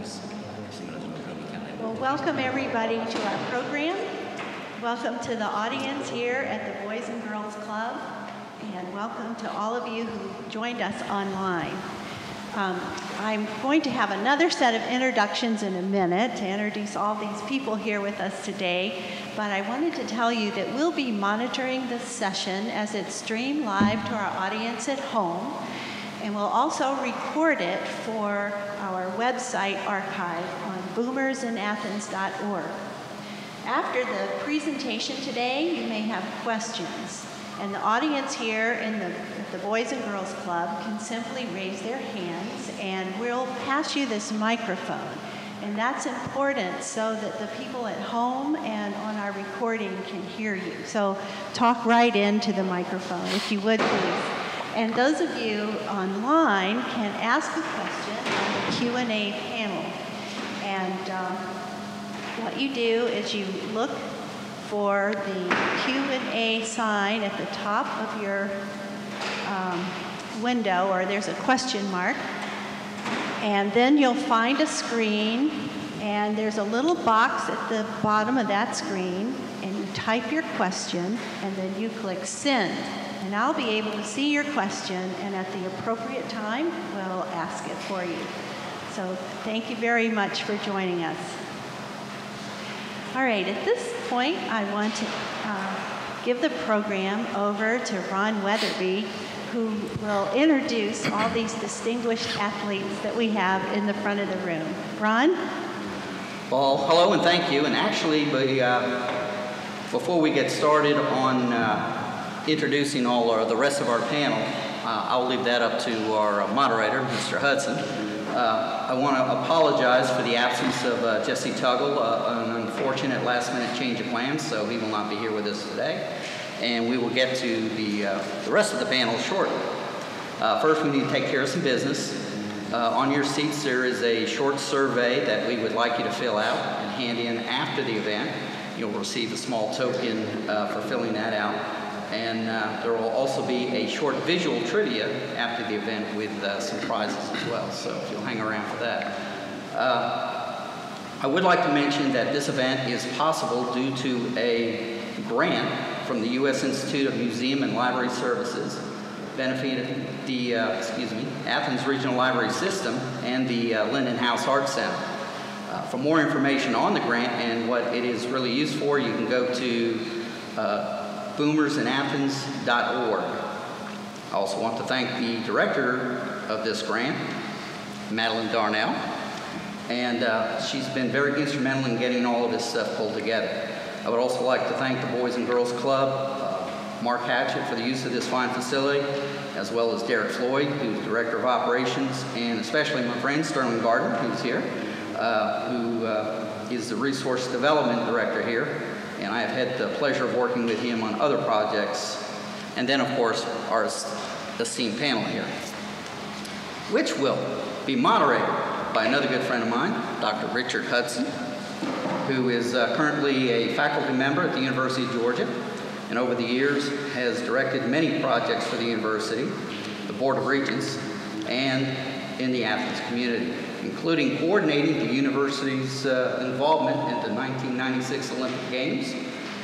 Well, welcome everybody to our program. Welcome to the audience here at the Boys and Girls Club, and welcome to all of you who joined us online. Um, I'm going to have another set of introductions in a minute to introduce all these people here with us today, but I wanted to tell you that we'll be monitoring this session as it's streamed live to our audience at home, and we'll also record it for our website archive on boomersinathens.org. After the presentation today, you may have questions. And the audience here in the, the Boys and Girls Club can simply raise their hands and we'll pass you this microphone. And that's important so that the people at home and on our recording can hear you. So talk right into the microphone if you would please. And those of you online can ask a question on the Q&A panel. And um, what you do is you look for the Q&A sign at the top of your um, window, or there's a question mark, and then you'll find a screen, and there's a little box at the bottom of that screen, and you type your question, and then you click send. And I'll be able to see your question, and at the appropriate time, we'll ask it for you. So thank you very much for joining us. All right, at this point, I want to uh, give the program over to Ron Wetherbee, who will introduce all these distinguished athletes that we have in the front of the room. Ron? Well, hello and thank you. And actually, we, uh, before we get started on uh, introducing all our, the rest of our panel, uh, I'll leave that up to our moderator, Mr. Hudson. Uh, I want to apologize for the absence of uh, Jesse Tuggle, uh, an unfortunate last minute change of plans, so he will not be here with us today. And we will get to the, uh, the rest of the panel shortly. Uh, first, we need to take care of some business. Uh, on your seats, there is a short survey that we would like you to fill out and hand in after the event. You'll receive a small token for filling that out. And uh, there will also be a short visual trivia after the event with uh, some prizes as well, so if you'll hang around for that. Uh, I would like to mention that this event is possible due to a grant from the U.S. Institute of Museum and Library Services benefiting the, uh, excuse me, Athens Regional Library System and the uh, Lyndon House Arts Center. Uh, for more information on the grant and what it is really used for, you can go to boomersinathens.org. I also want to thank the director of this grant, Madeline Darnell, and uh, she's been very instrumental in getting all of this stuff pulled together. I would also like to thank the Boys and Girls Club, uh, Mark Hatchett for the use of this fine facility, as well as Derek Floyd, who's Director of Operations, and especially my friend Sterling Gardner, who's here, uh, who uh, is the Resource Development Director here, and I have had the pleasure of working with him on other projects. And then, of course, our esteemed panel here, which will be moderated by another good friend of mine, Dr. Richard Hudson, who is uh, currently a faculty member at the University of Georgia, and over the years has directed many projects for the university, the Board of Regents, and in the Athens community including coordinating the university's uh, involvement in the 1996 Olympic Games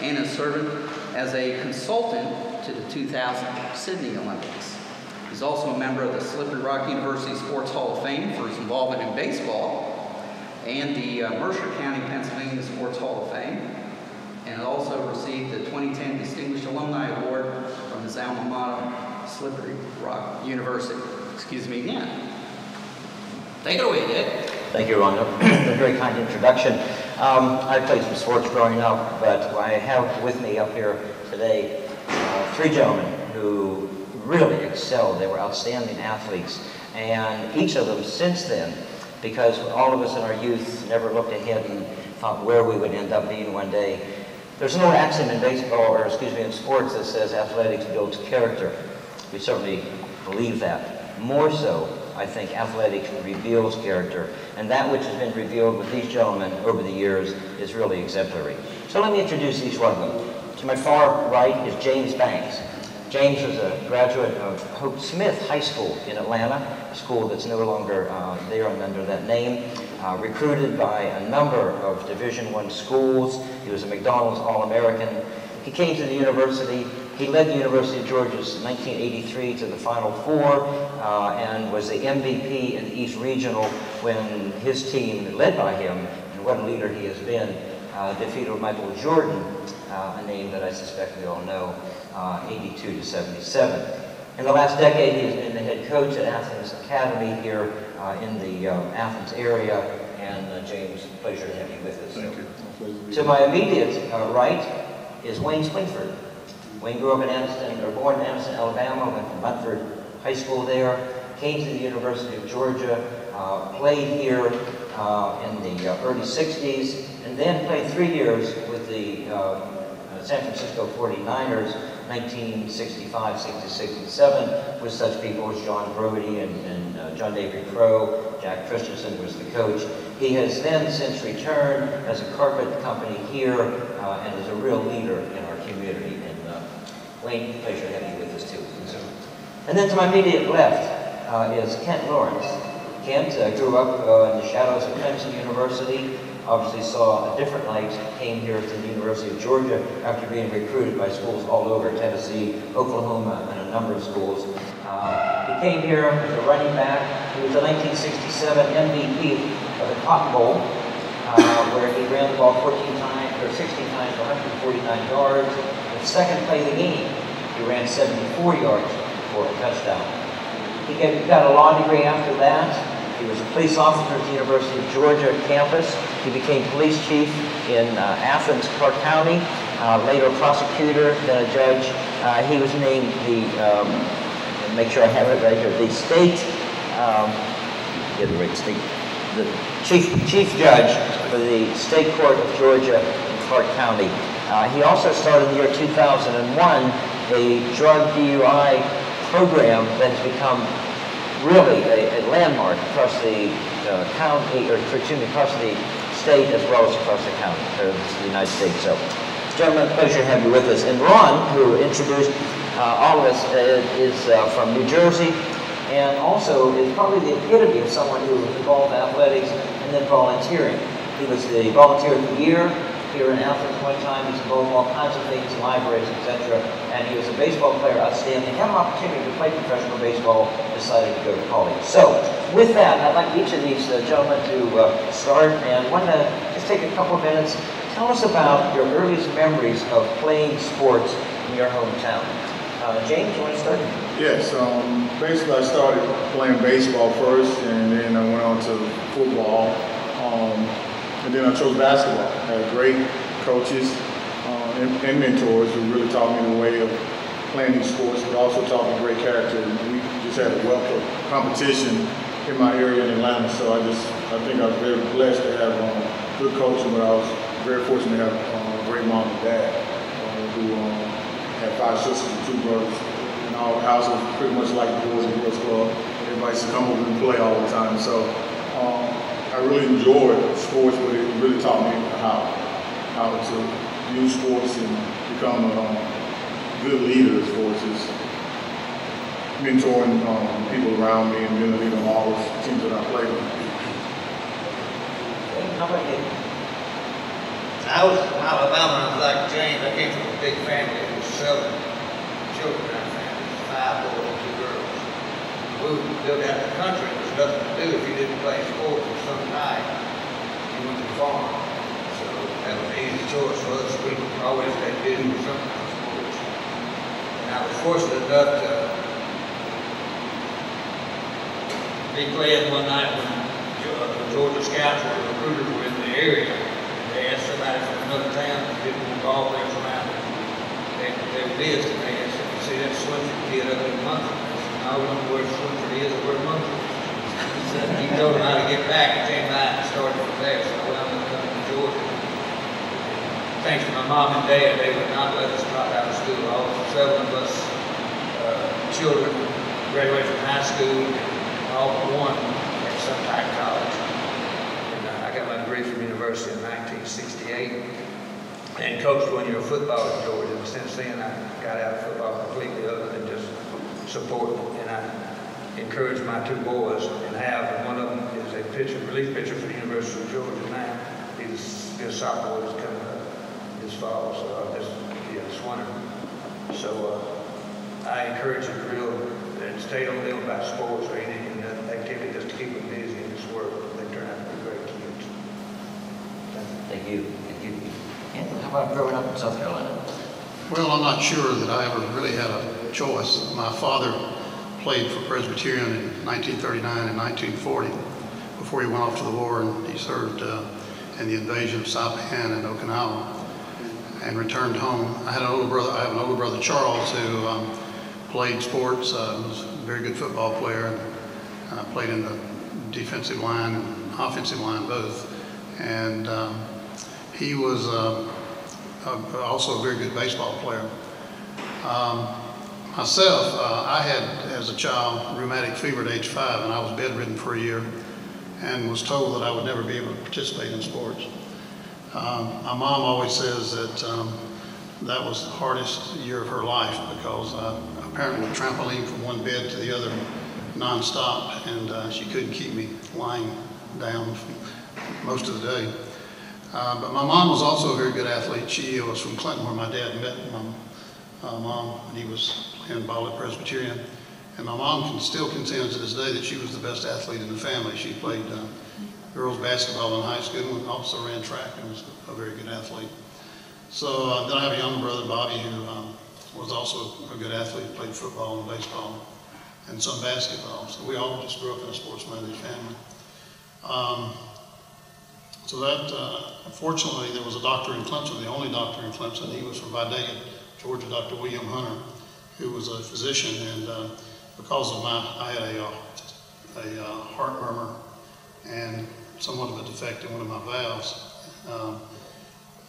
and has served as a consultant to the 2000 Sydney Olympics. He's also a member of the Slippery Rock University Sports Hall of Fame for his involvement in baseball and the uh, Mercer County, Pennsylvania Sports Hall of Fame, and also received the 2010 Distinguished Alumni Award from his alma mater, Slippery Rock University. Excuse me again. Take it away, Dick. Thank you, Ron. a very kind introduction. Um, I played some sports growing up, but I have with me up here today uh, three gentlemen who really excelled. They were outstanding athletes. And each of them since then, because all of us in our youth never looked ahead and thought where we would end up being one day. There's no accent in baseball, or excuse me, in sports that says athletics builds character. We certainly believe that. More so, I think athletics reveals character, and that which has been revealed with these gentlemen over the years is really exemplary. So let me introduce each one of them. To my far right is James Banks. James was a graduate of Hoke Smith High School in Atlanta, a school that's no longer uh, there under that name. Uh, recruited by a number of Division I schools. He was a McDonald's All-American. He came to the university. He led the University of Georgia's 1983 to the Final Four uh, and was the MVP in the East Regional when his team, led by him, and what a leader he has been, uh, defeated Michael Jordan, uh, a name that I suspect we all know, uh, 82 to 77. In the last decade, he has been the head coach at Athens Academy here uh, in the um, Athens area. And uh, James, pleasure to have you with us. Thank you. To be To here. my immediate uh, right is Wayne Swinford. Wayne grew up in Anniston, or born in Anniston, Alabama, went to Munford High School there, came to the University of Georgia, uh, played here uh, in the uh, early 60s, and then played three years with the uh, uh, San Francisco 49ers, 1965, 66, 67, with such people as John Brodie and, and uh, John David Crow. Jack Christiansen was the coach. He has then since returned as a carpet company here uh, and is a real leader in our community. And uh, Wayne, pleasure having you with us too. And then to my immediate left uh, is Kent Lawrence. Kent uh, grew up uh, in the shadows of Clemson University, obviously saw a different light, came here to the University of Georgia after being recruited by schools all over, Tennessee, Oklahoma, and a number of schools. Uh, he came here as a running back. He was the 1967 MVP of the Cotton Bowl, uh, where he ran the ball 14 times, or 16 times for 149 yards. The second play of the game, ran 74 yards for a touchdown. He got, a law degree after that. He was a police officer at the University of Georgia campus. He became police chief in uh, Athens, Clark County, uh, later a prosecutor, then a judge. Uh, he was named the, um, make sure I have it right here, the state, um, get the right state, the chief, chief judge for the state court of Georgia in Clark County. Uh, he also started in the year 2001 a drug DUI program that has become really a, a landmark across the uh, county, or excuse me, across the state as well as across the county, or the United States. So, gentlemen, pleasure to have you with us. And Ron, who introduced uh, all of us, uh, is uh, from New Jersey, and also is probably the epitome of someone who was involved in athletics and then volunteering. He was the volunteer of the year here in Athens one time. He's involved in all kinds of things, libraries, etc. And he was a baseball player, outstanding. Had an opportunity to play professional baseball, decided to go to college. So, with that, I'd like each of these uh, gentlemen to uh, start and want to just take a couple of minutes. Tell us about your earliest memories of playing sports in your hometown. Uh, James, you want to start? Yes, um, basically I started playing baseball first, and then I went on to football, um, and then I chose basketball. I had great coaches uh, and, and mentors who really taught me the way of playing these sports, but also taught me great character. And we just had a wealth of competition in my area in Atlanta, so I just I think I was very blessed to have um, good coaching, but I was very fortunate to have um, a great mom and dad uh, who um, had five sisters and two brothers. And our house was pretty much like the Boys and Girls Club. Everybody used to come over and play all the time. So I really enjoyed sports, but it really taught me how how to use sports and become a um, good leader as far as just mentoring um, people around me and being a leader of all the teams that I played with. How about you? I was from Alabama, I was like James, I came from a big family, it was seven children in our family, five boys and two girls. We lived out in the country, nothing to do if you didn't play sports on some night, you went to the farm. So that was an easy choice for us, we always had to do some kind of sports. And I was fortunate enough to be playing one night when uh, the Georgia Scouts or recruiters were in the area. They asked somebody from another town if they didn't want ball players out. They, they were me and said, you see that Swinford kid up in Munford? I don't know where Swinford is or where Munford is. He he told them how to get back and came back and started from there. So I wound up to Georgia. Thanks to my mom and dad, they would not let us drop out of school. All seven of us, uh, children graduated from high school, all but one at of college. And uh, I got my degree from university in 1968 and coached one year of football at Georgia. Since then, I got out of football completely other than just support. And I encourage my two boys and have, and one of them is a pitcher, relief pitcher for the University of Georgia now. He's, his sophomore is coming up this fall, so uh, this, yeah, this winter. So, uh, I encourage him to real, and stay on them about sports or any, any activity just to keep them busy in this work. They turn out to be great kids. Thank you. Thank you, thank you. And how about growing up in South Carolina? Well, I'm not sure that I ever really had a choice. My father played for Presbyterian in 1939 and 1940 before he went off to the war and he served uh, in the invasion of Saipan and Okinawa and returned home. I had an older brother, I have an older brother, Charles, who um, played sports, uh, was a very good football player, and uh, played in the defensive line and offensive line both. And um, he was uh, uh, also a very good baseball player. Um, myself, uh, I had, as a child, rheumatic fever at age five, and I was bedridden for a year and was told that I would never be able to participate in sports. Um, my mom always says that um, that was the hardest year of her life because uh, apparently trampoline from one bed to the other nonstop, and uh, she couldn't keep me lying down most of the day. Uh, but my mom was also a very good athlete. She was from Clinton, where my dad met my uh, mom when he was playing ball Presbyterian. And my mom can still contend to this day that she was the best athlete in the family. She played uh, girls basketball in high school and also ran track and was a very good athlete. So uh, then I have a younger brother, Bobby, who um, was also a good athlete, played football and baseball and some basketball. So we all just grew up in a sports-minded family. Um, so that, uh, fortunately, there was a doctor in Clemson, the only doctor in Clemson. He was from Vidalia, Georgia, Dr. William Hunter, who was a physician. And uh, because of my, I had a, uh, a uh, heart murmur and somewhat of a defect in one of my valves. Um,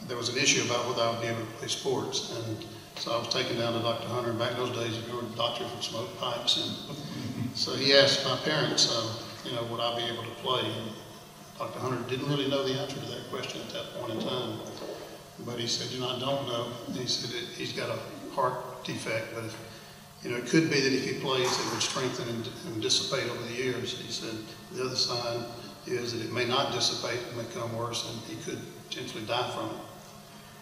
there was an issue about whether I would be able to play sports. And so I was taken down to Dr. Hunter. Back in those days, if you were a doctor, would smoke pipes. And so he asked my parents, uh, you know, would I be able to play? And Dr. Hunter didn't really know the answer to that question at that point in time. But he said, you know, I don't know. And he said he's got a heart defect, but you know, it could be that if he plays, it would strengthen and, and dissipate over the years. He said the other sign is that it may not dissipate, it may become worse, and he could potentially die from it.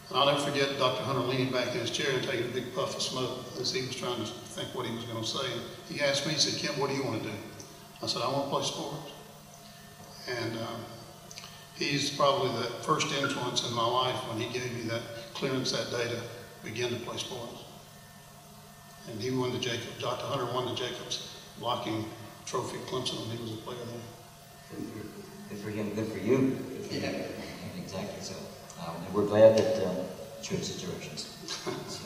And I'll never forget Dr. Hunter leaning back in his chair and taking a big puff of smoke as he was trying to think what he was going to say. He asked me, he said, Kim, what do you want to do? I said, I want to play sports. And um, he's probably the first influence in my life when he gave me that clearance that day to begin to play sports. And he won the Jacobs, Dr. Hunter won the Jacobs blocking trophy at Clemson when he was a player there. Good for, good for him, good for you. Yeah. Exactly so. Um, and we're glad that um, you chose situations. so,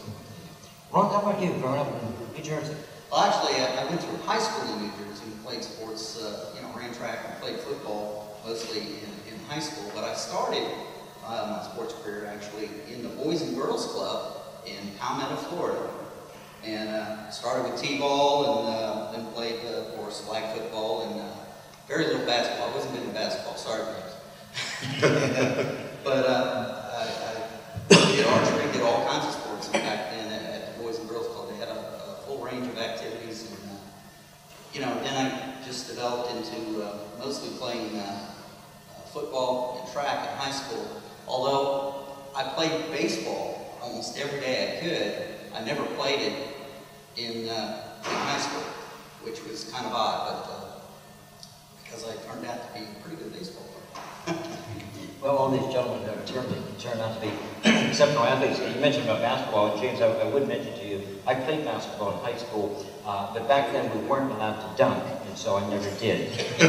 Ron, how about you, growing up in New Jersey? Well, actually, I, I went through high school in New Jersey, played sports, uh, you know, ran track and played football mostly in, in high school. But I started uh, my sports career actually in the Boys and Girls Club in Palmetto, Florida. And uh, started with t-ball and uh, then played, uh, of course, flag football and uh, very little basketball. I wasn't good in basketball, sorry, guys. but uh, I, I did archery, did all kinds of sports back then at, at the Boys and Girls Club. They had a, a full range of activities. And, uh, you know, then I just developed into uh, mostly playing uh, uh, football and track in high school. Although I played baseball almost every day I could, I never played it in, uh, in high school, which was kind of odd, but uh, because I turned out to be a pretty good baseball player. Well, all these gentlemen have turned, turned out to be exceptional athletes. You mentioned about basketball, and James, I, I would mention to you, I played basketball in high school, uh, but back then we weren't allowed to dunk, and so I never did.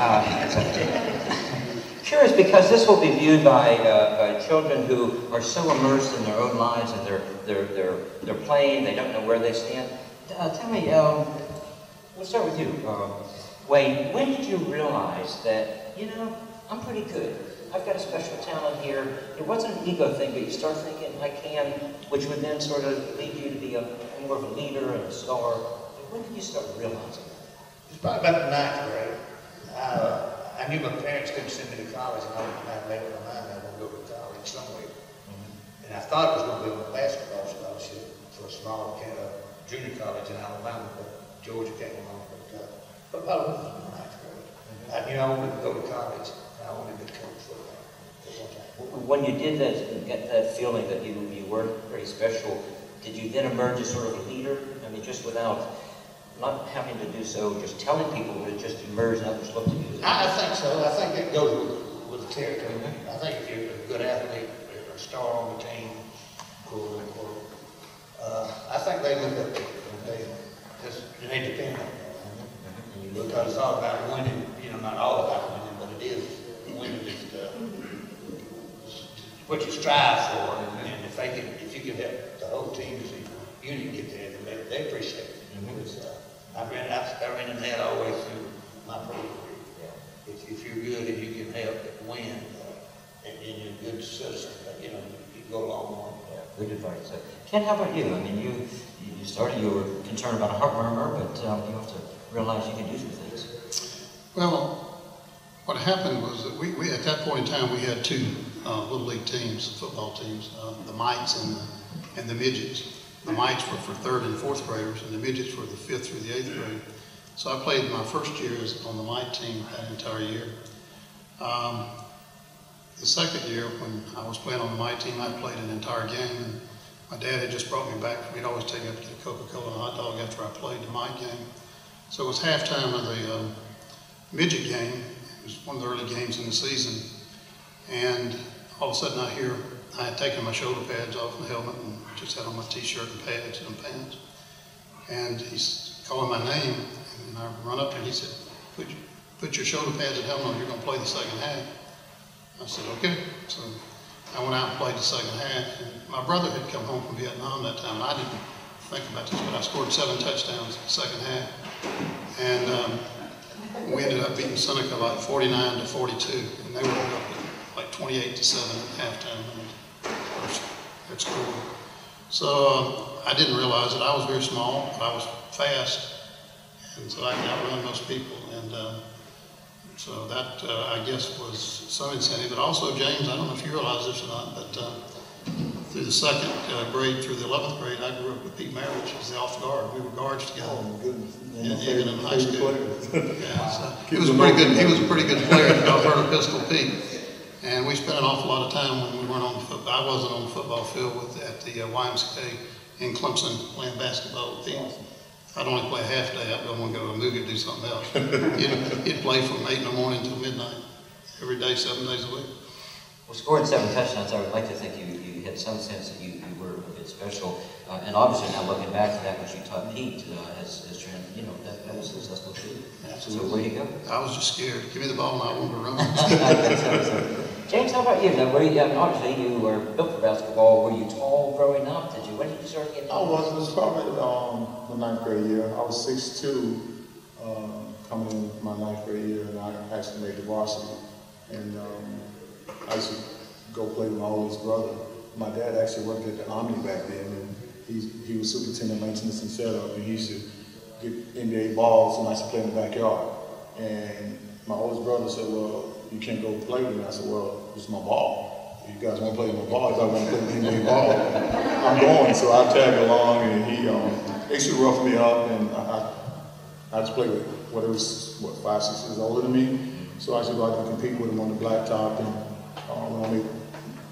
uh, curious because this will be viewed by, uh, by children who are so immersed in their own lives and they're, they're, they're, they're playing, they don't know where they stand. Uh, tell me, um, we'll start with you, uh, Wayne. When did you realize that, you know, I'm pretty good. I've got a special talent here. It wasn't an ego thing, but you start thinking, I can, which would then sort of lead you to be a more of a leader and a star. When did you start realizing that? It's probably about the ninth grade. Uh, I knew my parents couldn't send me to college, and I I made up my mind I going to go to college somewhere. And I thought it was going to be on a basketball scholarship for a small uh, junior college in Alabama, but Georgia came along. But, uh, but probably was ninth grade. I knew I wanted to go to college, and I wanted to coach football at one time. When you did that, and get that feeling that you, you weren't very special, did you then emerge as sort of a leader? I mean, just without, not having to do so, just telling people, but it just emerged and others looked at you I, think so. I think it goes with, with the territory. I think if you're a good athlete, or a star on the team, quote unquote, uh, I think they look up to you. They, just, they depend on you. Because it's all about winning, you know, not all about winning, but it is, winning is the, what you strive for. And if they can, if you can help the whole team as a unit get there, then they, they appreciate it. Because, uh, I ran, I, I ran in that all the way through my pro career. If, if you're good and you can help win, uh, and, and you're a good citizen, uh, you know, you can go a long way. Yeah, good advice. Uh, Ken, how about you? I mean, you, you started, you were concerned about a heart murmur, but um, you have to realize you can do some things. Well, what happened was that we, we, at that point in time, we had two uh, little league teams, football teams, uh, the mites and the, and the midgets. The mites were for third and fourth graders, and the midgets were the fifth through the eighth grade. So I played my first year on the mite team that entire year. Um, the second year, when I was playing on the mite team, I played an entire game, and my dad had just brought me back. He'd always take me up to get Coca-Cola hot dog after I played the mite game. So it was halftime of the um, midget game. It was one of the early games in the season. And all of a sudden I hear, I had taken my shoulder pads off and helmet and just had on my t-shirt and pads and pants. And he's calling my name and I run up to and he said, put, your- put your shoulder pads and helmet on, you're gonna play the second half. I said, okay. So I went out and played the second half. And my brother had come home from Vietnam that time. I didn't think about this, but I scored seven touchdowns in the second half. And um, we ended up beating Seneca like 49 to 42, and they were up like 28 to 7 at halftime when they first scored. So um, I didn't realize that I was very small, but I was fast, and so I could outrun most people. And um, so that, uh, I guess, was some incentive. But also, James, I don't know if you realize this or not, but uh, through the second uh, grade through the 11th grade, I grew up with Pete Maravich as the off guard. We were guards together. Oh, my goodness. Yeah, even in high school. Yeah, so he was a pretty good, he was a pretty good player, Alberta Pistol Pete. And we spent an awful lot of time when we weren't on the football, I wasn't on the football field with, at the uh, YMCA in Clemson playing basketball with him. I'd only play a half day, I'd go and go to a movie and do something else. He'd, he'd play from eight in the morning till midnight, every day, seven days a week. Well, scoring seven touchdowns, I would like to think you, you had some sense that you, you were a bit special. Uh, and obviously now looking back to that, which you taught Pete, uh, has, has, trans- you know, that, that was successful too. Absolutely. So way to go. I was just scared, give me the ball and I wanted to run. James, how about you? Now, were you, obviously you were built for basketball. Were you tall growing up? Did you, when did you start getting? I was, it was probably, um, the ninth grade year. I was six-two, um, coming in my ninth grade year, and I actually made the varsity. And, um, I used to go play with my oldest brother. My dad actually worked at the Omni back then, and he, he was superintendent maintenance and setup, and he used to get NBA balls, and I used to play in the backyard. And my oldest brother said, well, you can't go play with me. I said, well, it's my ball. If you guys want to play my ball, if I want to play with NBA ball, I'm going. So I tag along, and he, um, they used to rough me up, and I, I, just played with, whatever, was, what, five, six years older than me. So I to go out and compete with him on the blacktop, and, uh, when I made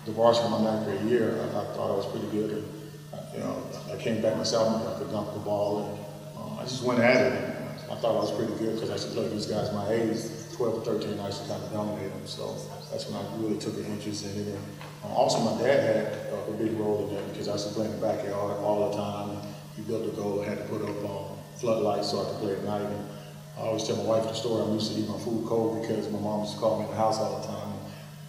the varsity my ninth grade year, I, I thought I was pretty good. And, uh, you know, I came back myself, and I could dunk the ball, and, uh, I just went at it. I thought I was pretty good, because I to play against guys my age, twelve or thirteen, I used to kind of dominate them. So that's when I really took an interest in it. And, also, my dad had a big role in that, because I used to play in the backyard all the time. He built a goal, had to put up, um, floodlights so I could play at night. And I always tell my wife the story, I'm used to eat my food cold because my mom used to call me in the house all the time.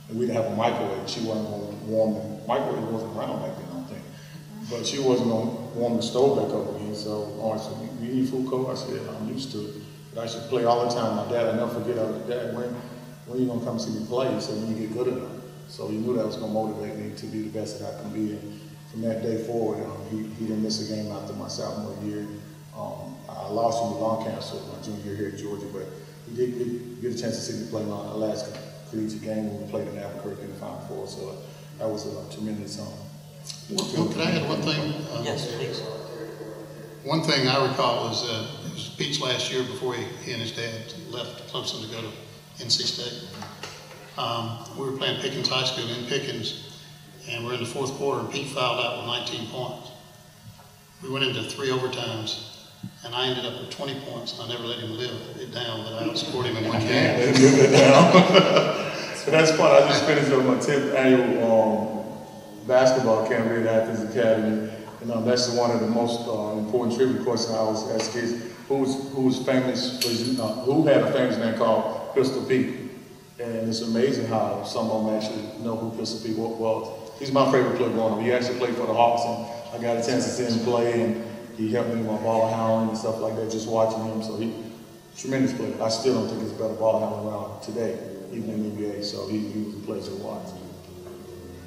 And we didn't have a microwave. She wasn't going to warm the microwave wasn't around back then, I don't think. But she wasn't going to warm the stove back up again. So oh, I said, "You eat food cold?" I said, "I'm used to it." But I used to play all the time. My dad, I never forget. I was, Dad, when when you gonna come see me play? He said, "When you get good enough." So he knew that was gonna motivate me to be the best that I can be. And from that day forward, um, he, he didn't miss a game after my sophomore year. Um, I lost him to lung cancer my junior year here at Georgia, but he did get, get a chance to see me play my last collegiate game when we played in Albuquerque in the Final Four. So that was a tremendous um, Well, well, Can I add one thing? Uh, Yes, please. One thing I recall is, uh, it was Pete's last year before he, he and his dad left Clemson to go to NC State. Um, we were playing Pickens High School in Pickens, and we're in the fourth quarter, and Pete fouled out with 19 points. We went into three overtimes, and I ended up with 20 points, and I never let him live it down, but I outscored him in one game. Live it down. So that's fun. I just finished up my tenth annual, um, basketball camp at Athens Academy. And, um, that's one of the most, uh, important trivia questions I always ask kids. Who's, who's famous, for, uh, who had a famous man called Pistol Pete? And it's amazing how some of them actually know who Pistol Pete was. He's my favorite player growing up. He actually played for the Hawks and I got a chance to see him play and he helped me with my ball handling and stuff like that, just watching him. So he, tremendous player. I still don't think he's a better ball handler around today, even in the NBA. So he, he was a pleasure to watch.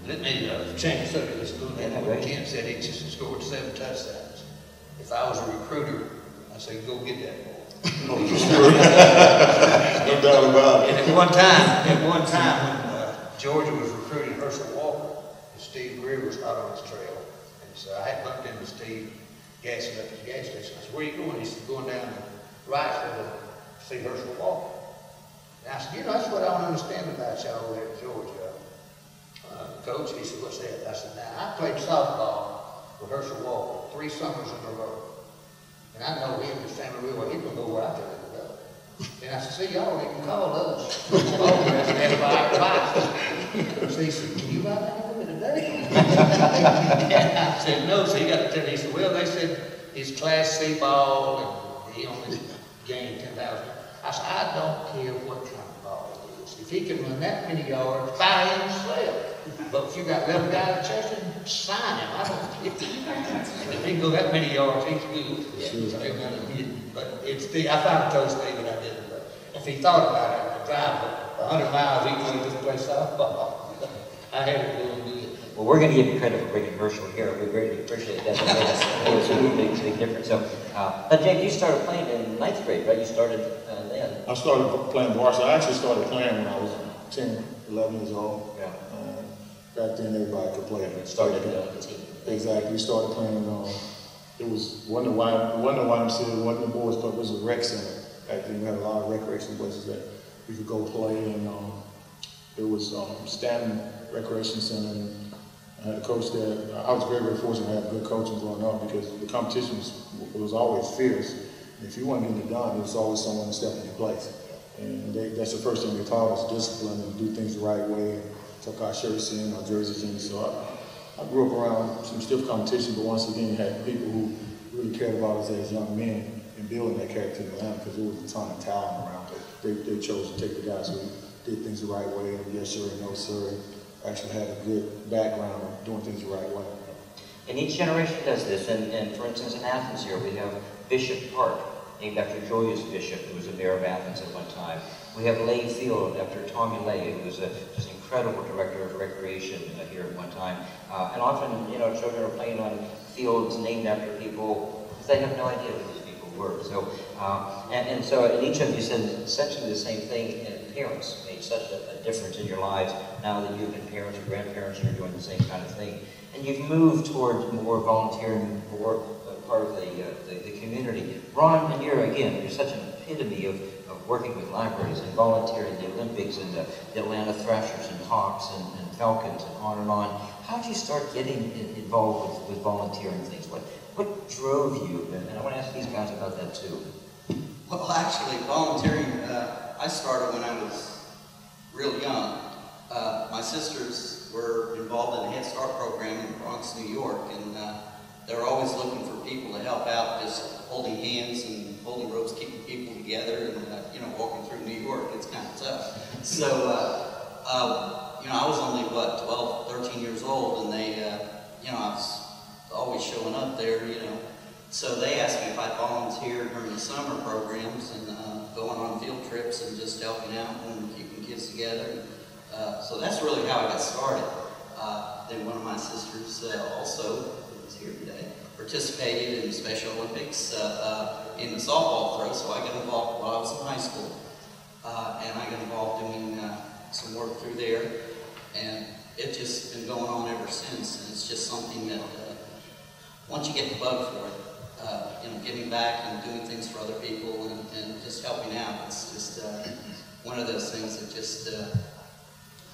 Let me, uh, change the subject, let's go Yeah, ahead. go ahead. Ken said he just scored seven touchdowns. If I was a recruiter, I'd say, go get that boy. No doubt about it. And at one time, at one time, when uh, Georgia was recruiting Herschel Walker, and Steve Greer was out on his trail. And so I had bumped into Steve gassing up at the gas station. I said, where are you going? He said, going down to Wrightsville to see Herschel Walker. And I said, you know, that's what I don't understand about y'all over there in Georgia. Uh, Coach, he said, what's that? I said, now, I played softball with Herschel Walker three summers in a row. And I know him, his family, well, he's gonna go where I tell him to go. And I said, see, y'all even call us. Oh, that's advice. So he said, can you buy that for me today? I said, no, so he got to tell me, he said, well, they said his class C ball and he only gained ten thousand. I said, I don't care what kind of ball it is. If he can run that many yards, buy him sell. But if you got eleven guys chasing, sign him. I don't care. If he can go that many yards, he's good. So they're gonna. But it's, the- I finally told Steve that I didn't, but if he thought about it, to drive a hundred miles each way to play softball, I had to go and do it. Well, we're going to give you credit for bringing Herschel here. We greatly appreciate that. That It was a big, big difference. So, uh, but Jake, you started playing in ninth grade, right? You started uh, then. I started playing varsity. I actually started playing when I was 10, 11 years old. Yeah. Back then, everybody could play. It started the team. Exactly. We started playing. Um, it was wasn't a Y, it wasn't a YMCA, it wasn't a boys club. It was a rec center. Back then, we had a lot of recreation places that we could go play, and um, it was um, Stanton Recreation Center. And I had a coach there. I was very, very fortunate to have good coaching growing up because the competition was, was always fierce. If you weren't getting it done, there was always someone to step in your place. And they, that's the first thing they taught us, discipline and do things the right way. Took our shirts in, our jerseys in. So I, I grew up around some stiff competition, but once again, you had people who really cared about us as young men and building that character in Atlanta because there was a ton of talent around. They, they chose to take the guys who did things the right way, and yes sir and no sir, and actually had a good background of doing things the right way. And each generation does this. And, and for instance, in Athens here, we have Bishop Park, named after Julius Bishop, who was the mayor of Athens at one time. We have Lay Field after Tommy Lay, who was a just incredible director of recreation uh, here at one time. Uh, and often, you know, children are playing on fields named after people because they have no idea who these people were. So, uh, and, and so, and each of you said essentially the same thing. And parents made such a, a difference in your lives. Now that you've been parents or grandparents, you're doing the same kind of thing. And you've moved towards more volunteering work, uh, part of the, uh, the, the community. Ron, you're, again, you're such an epitome of, of working with libraries and volunteering the Olympics and the, the Atlanta Thrashers and Hawks and, and Falcons and on and on. How did you start getting involved with, with volunteering things? What, what drove you? And I want to ask these guys about that too. Well, actually, volunteering, uh, I started when I was real young. Uh, my sisters were involved in the Head Start program in Bronx, New York, and uh, they're always looking for people to help out, just holding hands and holding ropes, keeping people together, and uh, you know, walking through New York. It's kind of tough. So, uh, uh, you know, I was only what 12, 13 years old, and they, uh, you know, I was always showing up there, you know. So they asked me if I'd volunteer during the summer programs and uh, going on field trips and just helping out and keeping kids together. Uh, so that's really how I got started. Then one of my sisters also, is here today, participated in the Special Olympics uh, uh, in the softball throw, so I got involved while I was in high school. Uh, and I got involved doing some work through there. And it's just been going on ever since. And it's just something that once you get the bug for it, uh, you know, giving back and doing things for other people and, and just helping out, it's just, uh, one of those things that just uh,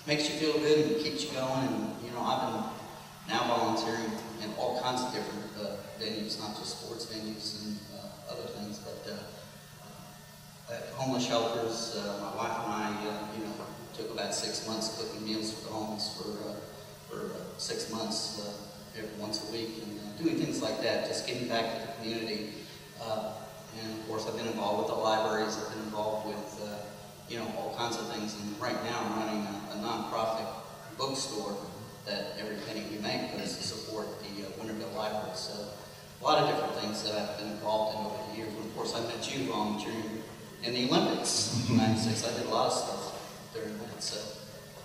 makes you feel good and keeps you going. And you know, I've been now volunteering in all kinds of different uh, venues, not just sports venues and uh, other things, but uh, at homeless shelters. Uh, my wife and I, uh, you know, took about six months cooking meals for the homeless for uh, for uh, six months, uh, every once a week, and uh, doing things like that, just giving back to the community. Uh, and of course, I've been involved with the libraries. I've been involved with uh, you know all kinds of things. And right now, I'm running a, a nonprofit bookstore that every penny we make goes to support the uh, Winterville Library. So a lot of different things that I've been involved in over the years. And of course, I met you volunteering in the Olympics in '96. I did a lot of stuff during that. So.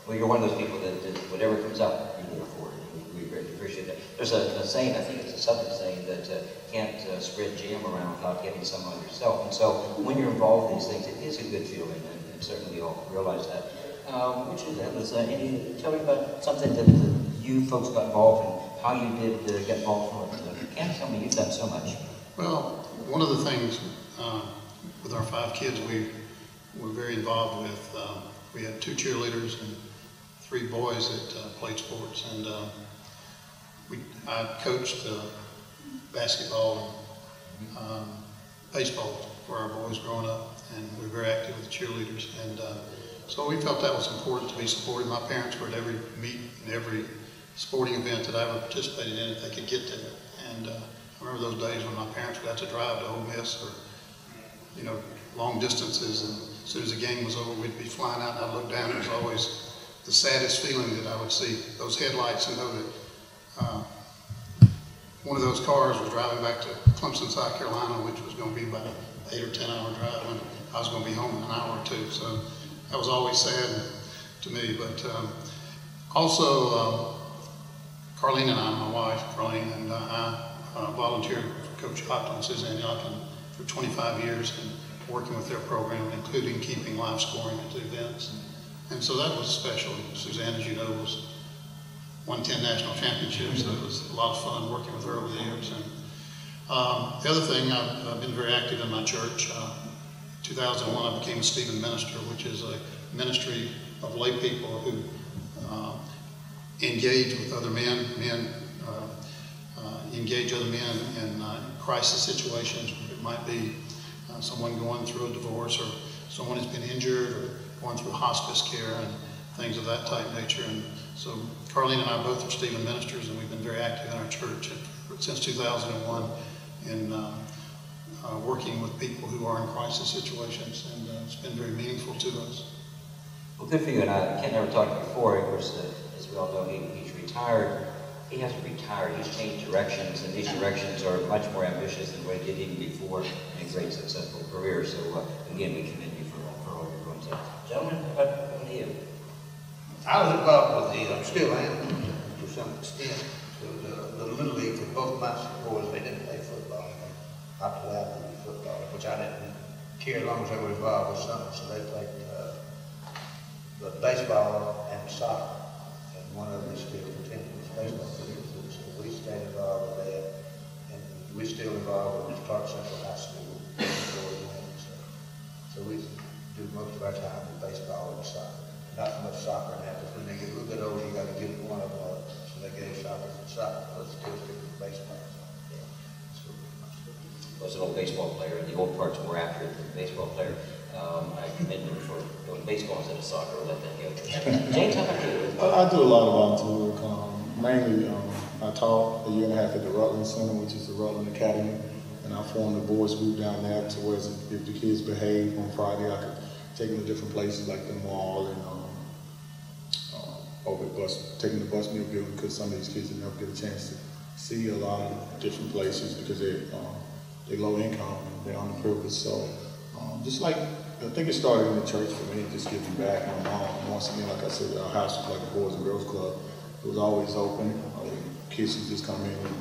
Well, you're one of those people that, that whatever comes up, you look for it. We, we greatly appreciate that. There's a, a saying, I think it's a Southern saying, that uh, can't uh, spread jam around without getting some on yourself. And so when you're involved in these things, it is a good feeling, and, and certainly we all realize that. Um, Richard, that was, uh, any, tell me about something that, you folks got involved in, how you did uh, get involved from it. You can't tell me you've done so much. Well, one of the things uh, with our five kids we were very involved with, uh, we had two cheerleaders and three boys that uh, played sports, and uh, we I coached uh, basketball and um, baseball for our boys growing up, and we were very active with cheerleaders, and uh, so we felt that was important to be supported. My parents were at every meet and every sporting event that I ever participated in if they could get there, and uh, I remember those days when my parents would have to drive to Ole Miss or, you know, long distances, and as soon as the game was over, we'd be flying out, and I'd look down, and it was always the saddest feeling that I would see those headlights and know that uh, one of those cars was driving back to Clemson, South Carolina, which was going to be about an eight or 10 hour drive, and I was going to be home in an hour or two. So that was always sad to me. But um, also, um, Carlene and I, my wife, Carlene, and uh, I uh, volunteered for Coach Yoculan and Suzanne Yoculan for 25 years and working with their program, including keeping live scoring at the events. And so that was special. Suzanne, as you know, was won 10 national championships, so it was a lot of fun working with her over the years. And um, the other thing, I've, I've been very active in my church. Uh, 2001, I became a Stephen minister, which is a ministry of lay people who uh, engage with other men, men uh, uh, engage other men in uh, crisis situations. It might be uh, someone going through a divorce or someone who's been injured or going through hospice care and things of that type nature. And so Carlene and I both are Stephen ministers and we've been very active in our church since 2001 in uh, uh, working with people who are in crisis situations and uh, it's been very meaningful to us. Well, good for you, and I can't never talk before. Of course, uh, as we all know, he, he's retired. He hasn't retired. He's changed directions, and these directions are much more ambitious than what he did even before in a great, successful career. So, uh, again, we commend you for, for all you're doing. So, gentlemen, how about what you? I was involved with the, I'm still am, to some extent, so the, the Little League for both my boys, they didn't play football. I played football, which I didn't care as long as they were involved with something, so they played, uh, the baseball and soccer. And one of them is still continuing his baseball so we stayed involved with that. And we're still involved with Clark Central High School. So so we do most of our time with baseball and soccer. Not much soccer now, because when they get a little bit older, you gotta give one of them. So they gave soccer and soccer, but still stick with baseball. Was an old baseball player, and the old part's more accurate than the baseball player. Um, I commend him for doing baseball instead of soccer. I'll let that go. James, how about you? I, do a lot of volunteer work. Um, mainly, um, I taught a year and a half at the Rutland Center, which is the Rutland Academy, and I formed a boys group down there to where if the kids behave on Friday, I could take them to different places like the mall and um, uh, over the bus, taking the bus meal building because some of these kids never get a chance to see a lot of different places because they're um, they're low income they're underprivileged. So um, just like I think it started in the church for me, just giving back. My mom, once again, like I said, our house was like a boys and girls club. It was always open. Uh, kids would just come in and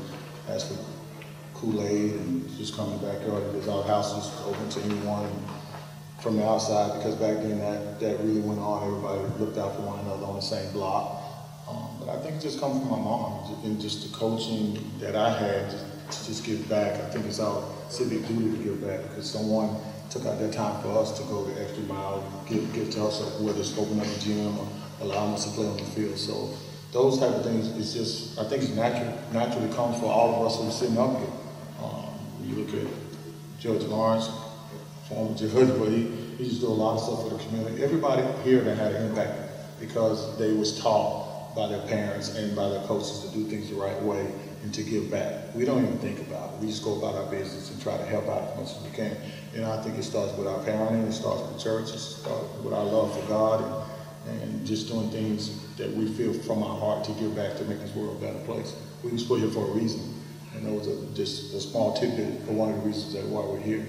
ask for Kool-Aid and just come in the backyard because our house was open to anyone from the outside because back then that, that really went on. Everybody looked out for one another on the same block. Um, but I think it just comes from my mom and just the coaching that I had just, to just give back. I think it's our civic duty to give back because someone took out their time for us to go the extra mile, give, give to us, whether it's opening up a gym or allowing us to play on the field. So those type of things, it's just, I think it's natural, naturally comes for all of us who are sitting up here. Um, you look at Judge Lawrence, former judge, but he, he just do a lot of stuff for the community. Everybody here that had an impact because they was taught by their parents and by their coaches to do things the right way and to give back. We don't even think about it. We just go about our business and try to help out as much as we can. And I think it starts with our parenting, it starts with church, it starts with our love for God and, and just doing things that we feel from our heart to give back to make this world a better place. We was put here for a reason. And those are just a small tidbit for one of the reasons that why we're here.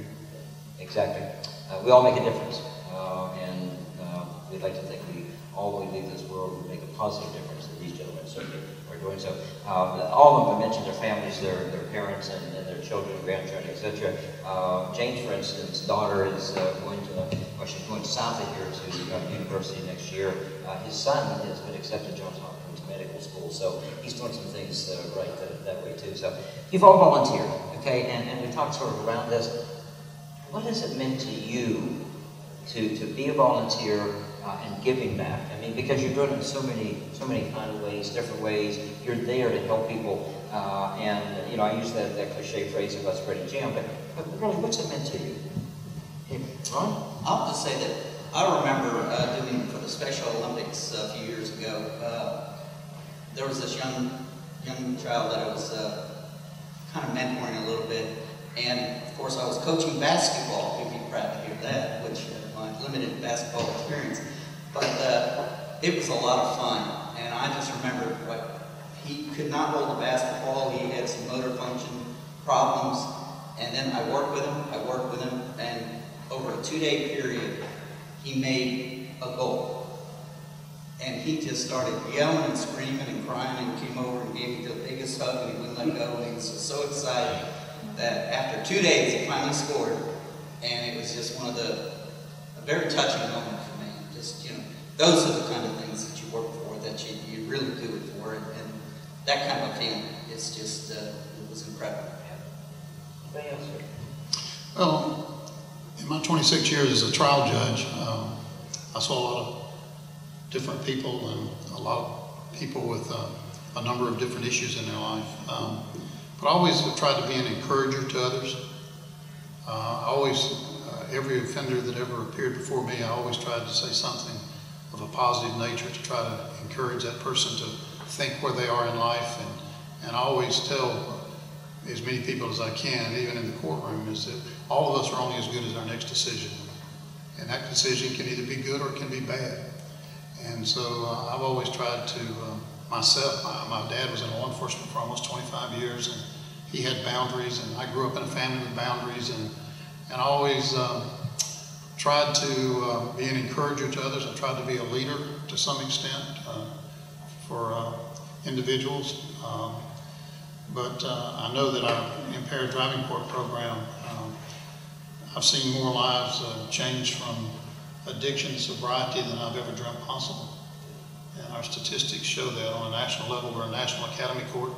Exactly. Uh, we all make a difference, uh, and uh, we'd like to think we all, we leave this world, will make a positive difference, and these gentlemen certainly are doing so. Uh, all of them mentioned their families, their, their parents, and, and their children, grandchildren, etc. Uh, James, for instance, daughter is uh, going to, or she's going south of here to uh, university next year. Uh, his son has been accepted to Johns Hopkins Medical School, so he's doing some things uh, right that, that way too. So you've all volunteered, okay, and, and we talked sort of around this. What has it meant to you to, to be a volunteer uh, and giving back? I mean, because you're doing it in so many, so many kind of ways, different ways. You're there to help people. Uh, and, you know, I use that, that cliche phrase about spreading jam, but, but really, what's it meant to you? Ron? I'll just say that I remember uh, doing for the Special Olympics a few years ago. Uh, there was this young young child that I was uh, kind of mentoring a little bit, and of course I was coaching basketball. if You'd be proud to hear that, which uh, my limited basketball experience, but uh, it was a lot of fun. And I just remember what he could not hold the basketball. He had some motor function problems, and then I worked with him. I worked with him, and over a two-day period, he made a goal. And he just started yelling and screaming and crying and came over and gave me the biggest hug and he wouldn't let go. And he was so excited that after two days he finally scored. And it was just one of the, very touching moment for me. Just, you know, those are the kind of things that you work for, that you, you really do it for. And, and that kind of feeling, it's just, uh, it was incredible. Anybody else? sir? Well, in my 26 years as a trial judge, um, I saw a lot of different people and a lot of people with uh, a number of different issues in their life. Um, but I always have tried to be an encourager to others. Uh, I always, uh, every offender that ever appeared before me, I always tried to say something of a positive nature to try to encourage that person to think where they are in life. And, and I always tell as many people as I can, even in the courtroom, is that all of us are only as good as our next decision. And that decision can either be good or it can be bad. And so uh, I've always tried to, uh, myself, my, my dad was in law enforcement for almost 25 years and he had boundaries and I grew up in a family with boundaries and, and I always um, tried to uh, be an encourager to others. I tried to be a leader to some extent uh, for uh, individuals. Um, but uh, I know that our impaired driving court program, um, I've seen more lives uh, change from addiction to sobriety than I've ever dreamt possible. And our statistics show that on a national level. We're a National Academy Court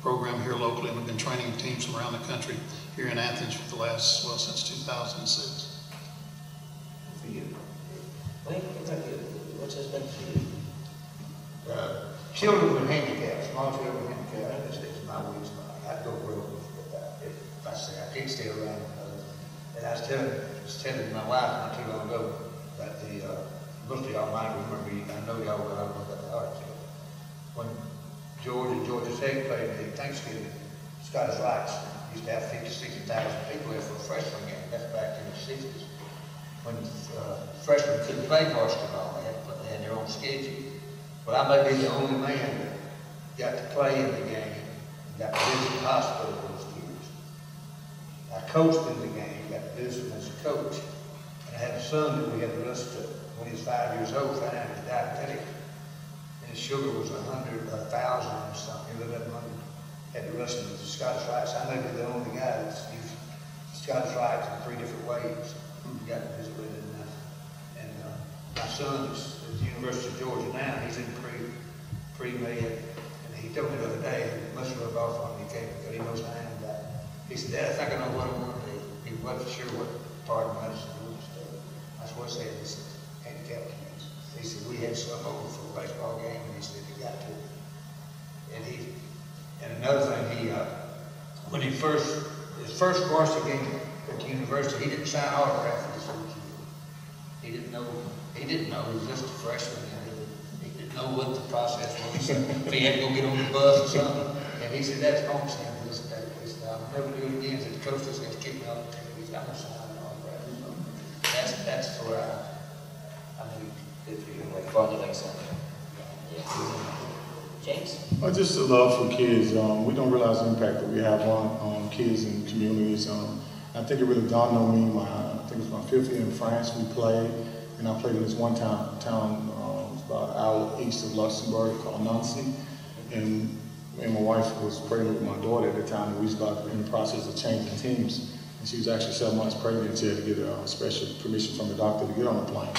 program here locally, and we've been training teams from around the country here in Athens for the last, well, since 2006. For you. Wayne, what about you? What's this been for you? Uh, Children with handicaps, small children with handicaps, that's, that's my weak spot. I'd go real with that. If I say I can't stay around. uh, And I was telling, I was telling my wife not too long ago that the, uh, most of y'all might remember, I know y'all will, I don't know about the art. When Georgia, Georgia Tech played the Thanksgiving, Scottish Rites used to have fifty, sixty thousand people there for a freshman game, that's back in the sixties. When uh, freshmen couldn't play varsity ball, they had, they had their own schedule. Well, I may be the only man that got to play in the game, got to visit the hospital those years. I coached in the game, got to visit as a coach, and I had a son that we had arrested when he was five years old, found out he was diabetic. And his sugar was a hundred, a thousand or something, eleven hundred. Had to him with the Scottish Rites. I may be the only guy that's used Scottish Rites in three different ways. Got to visit with him. and, uh, And, uh, my son is at the University of Georgia now, he's in pre, pre-med. And he told me the other day, he must rub off on me, he but he knows I am that. He said, Dad, I think I know what I want to do. He wasn't sure what, part of medicine and stuff. That's what I said, this is handicap kids. He said, we had some over for a baseball game, and he said, he got to. And he, and another thing, he, uh, when he first, his first varsity game at the university, he didn't sign autograph this little. He didn't know, he didn't know, he was just a freshman, he didn't, he didn't know what the process was. He If he had to go get on the bus or something, and he said, that's home stand, this, and he said, I'll never do it again, he said, the coach just has to kick me off the team, he said, I'm gonna sign an autograph. So That's, that's where I, I mean, Good for you, like fondling something. Yeah. James? Uh, just the love for kids. Um, we don't realize the impact that we have on um, kids and communities. Um, I think it really dawned on me. My, I think it was my fifth year in France. We played, and I played in this one town, town uh, about an hour east of Luxembourg called Nancy, and and my wife was pregnant with my daughter at the time. And we was about in the process of changing teams, and she was actually seven months pregnant. She had to get a special permission from the doctor to get on the plane.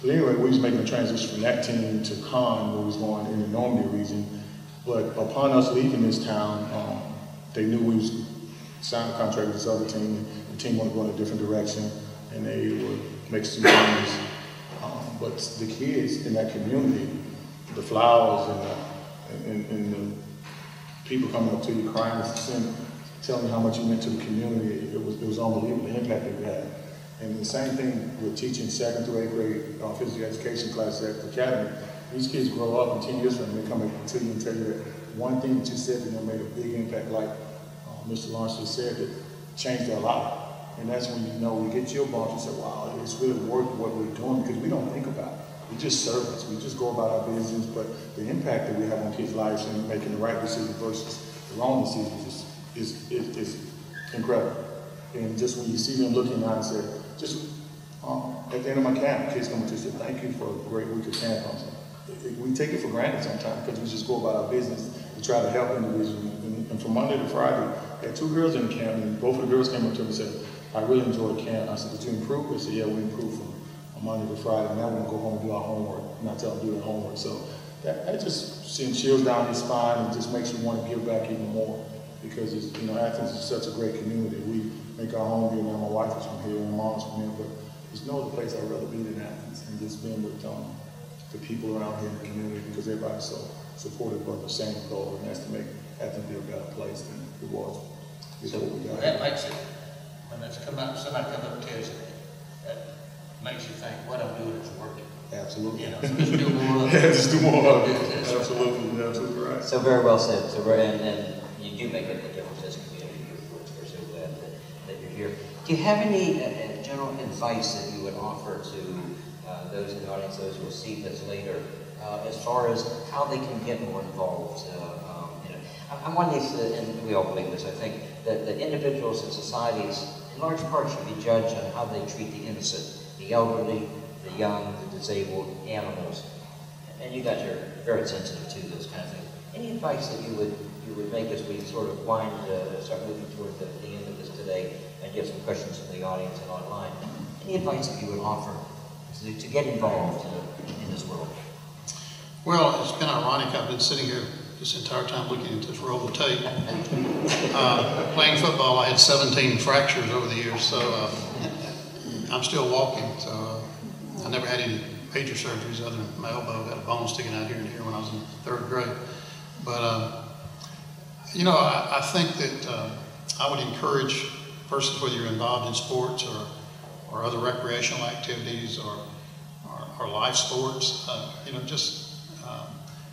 But anyway, we was making a transition from that team to Caen, where we was going in the Normandy region. But upon us leaving this town, um, they knew we was signed a contract with this other team, and the team wanted to go in a different direction, and they would make some changes. Um, but the kids in that community, the flowers and the, and, and the people coming up to you crying and saying, telling you how much you meant to the community, it was, it was unbelievable, the impact that we had. And the same thing with teaching second through eighth grade uh, physical education classes at the academy. These kids grow up and 10 years from now, they come to you and tell you that one thing that you said to them made a big impact, like Mr. Lawrence just said, that changed their life. And that's when you know, we get your boss, you say, wow, it's really worth what we're doing because we don't think about it. We just servants. We just go about our business, but the impact that we have on kids' lives and making the right decision versus the wrong decisions is, is, is, is incredible. And just when you see them looking out and say, just um, at the end of my camp, kids come up to say, thank you for a great week of camp. We take it for granted sometimes because we just go about our business and try to help individuals. And, and from Monday to Friday, had two girls in camp, and both of the girls came up to me and said, I really enjoyed camp. I said, did you improve? They said, yeah, we improved from Monday to Friday. Now we're gonna go home and do our homework, and I tell them to do their homework. So that, that just sends chills down your spine and just makes you want to give back even more because it's, you know, Athens is such a great community. We make our home here. Now my wife is from here, my mom's from here, but there's no other place I'd rather be than Athens and just being with um, the people around here in the community because everybody's so supportive of the same goal, and that's to make Athens be a better place than it was before we got that makes it, when it's come up, somebody come up and tells you, that makes you think, what I'm doing is working. Absolutely. You know, so just do more of Yeah, it. just do more of it. Yes, yes. Absolutely, you're absolutely right. So very well said. So, very- and, and you do make a difference as a community. We're, we're so glad that, that you're here. Do you have any uh, uh, general advice that you would offer to uh, those in the audience, those who will see this later, uh, as far as how they can get more involved? Uh, um, you know, I- I'm one of these, uh, and we all believe this, I think, that, that individuals and societies, in large part, should be judged on how they treat the innocent, the elderly, the young, the disabled, animals. And you guys are very sensitive to those kind of things. Any advice that you would you would make as we sort of wind uh, start moving toward the, the end of this today and get some questions from the audience and online? Any advice that you would offer to, to get involved uh, in this world? Well, it's been ironic, I've been sitting here this entire time looking at this roll of tape. Uh, Playing football, I had 17 fractures over the years, so uh, I'm still walking, so uh, I never had any major surgeries other than my elbow, got a bone sticking out here and here when I was in third grade. But, uh, you know, I, I think that uh, I would encourage persons, whether you're involved in sports or, or other recreational activities or, or, or life sports, you know, just,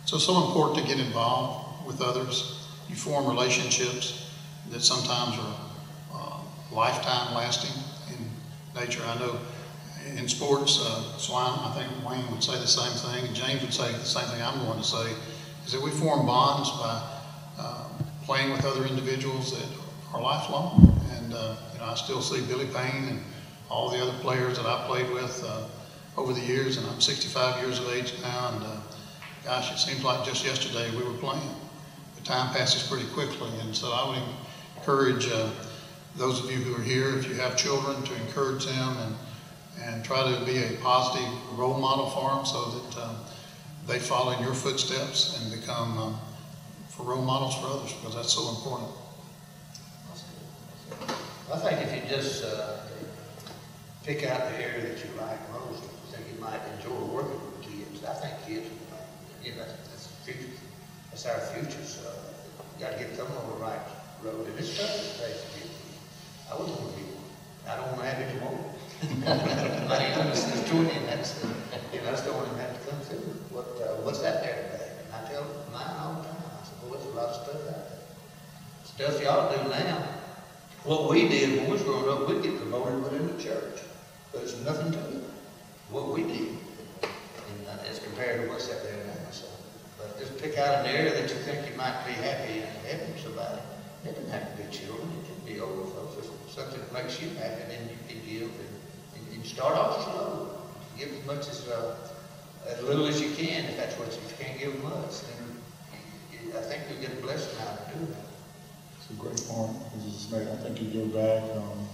so so important to get involved with others. You form relationships that sometimes are uh, lifetime lasting in nature. I know in sports, uh, Swine, I think Wayne would say the same thing, and James would say the same thing I'm going to say, is that we form bonds by uh, playing with other individuals that are lifelong. And, uh, you know, I still see Billy Payne and all the other players that I played with uh, over the years, and I'm 65 years of age now, and uh, gosh, it seems like just yesterday we were playing. The time passes pretty quickly, and so I would encourage uh, those of you who are here, if you have children, to encourage them and, and try to be a positive role model for them so that um, they follow in your footsteps and become um, for role models for others because that's so important. I think if you just, uh, pick out the area that you like most, I think you might enjoy working with kids. I think you know, that's future, that's our future, so you gotta get them on the right road, and it's tough to kids. I wouldn't want to be one. I don't want to have any more. My youngest is twenty, and that's, uh, you know, don't want him to have to come through. What, uh, what's that there today? And I tell mine all the time, I said, boy, there's a lot of stuff out there. Stuff y'all do now. What we did when we was growing up, we'd get promoted within the church, but there's nothing to it. What we did, and uh, as compared to what's out there now. But just pick out an area that you think you might be happy in helping somebody. It doesn't have to be children, it can be older folks, It's something that makes you happy, and then you can give, and, and you start off slow. Give as much as, uh, as little as you can, if that's what, you- you can't give much, then you- you- I think you'll get a blessing out of doing that. It's a great point, Mrs. Smith. I think you give back, um,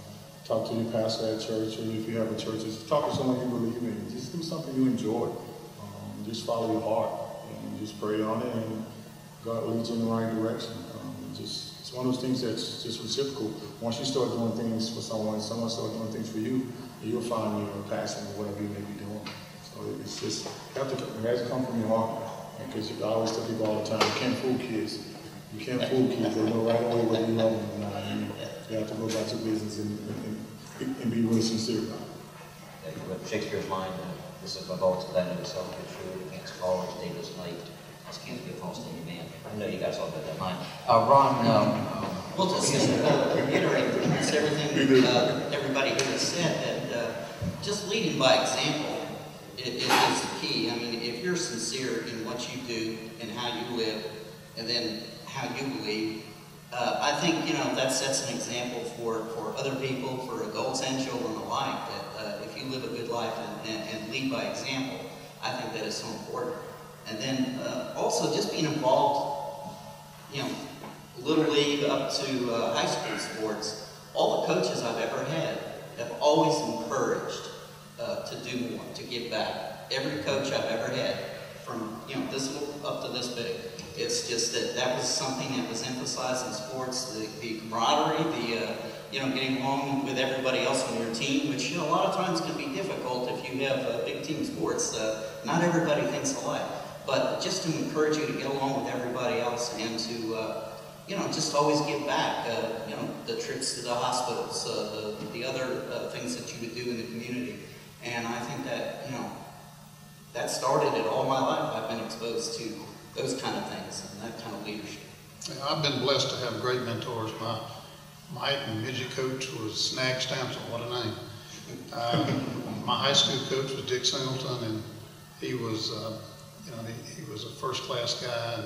talk to your pastor at church, or if you have a church, just talk to someone you believe in. Just do something you enjoy. Um, just follow your heart and just pray on it, and God leads you in the right direction. Um, just it's one of those things that's just reciprocal. Once you start doing things for someone, someone starts doing things for you, you'll find your passion or whatever you may be doing. So it's just you have to it has to come from your heart. Because I always tell people all the time, you can't fool kids. You can't fool kids. They know right away whether you love them or not. You, have to go about your business and, and, and be really sincere about it. With Shakespeare's line, this is all to that of itself be true, against callers, dayless night, as can't be a false thing man. I know you guys all got that line. Uh, Ron, um, Well, just to uh, reiterate it's everything uh, everybody here has said, that uh, just leading by example i- i- is the key. I mean, if you're sincere in what you do and how you live, and then how you believe, uh, I think, you know, that sets an example for, for other people, for adults and children alike, that uh, if you live a good life and, and, and lead by example, I think that is so important. And then uh, also just being involved, you know, Little League up to uh, high school sports, all the coaches I've ever had have always encouraged uh, to do more, to give back. Every coach I've ever had, from you know this little up to this big, it's just that that was something that was emphasized in sports, the, the camaraderie, the uh, you know getting along with everybody else on your team, which you know a lot of times can be difficult if you have uh, big team sports. Uh, not everybody thinks alike, but just to encourage you to get along with everybody else and to uh, you know, just always give back. Uh, you know, the trips to the hospitals, uh, the, the other uh, things that you would do in the community. And I think that, you know, that started it all my life. I've been exposed to those kind of things and that kind of leadership. I've been blessed to have great mentors. My, my and midget coach was Snag Stampson, what a name. Um, my high school coach was Dick Singleton, and he was, uh, you know, he, he was a first-class guy,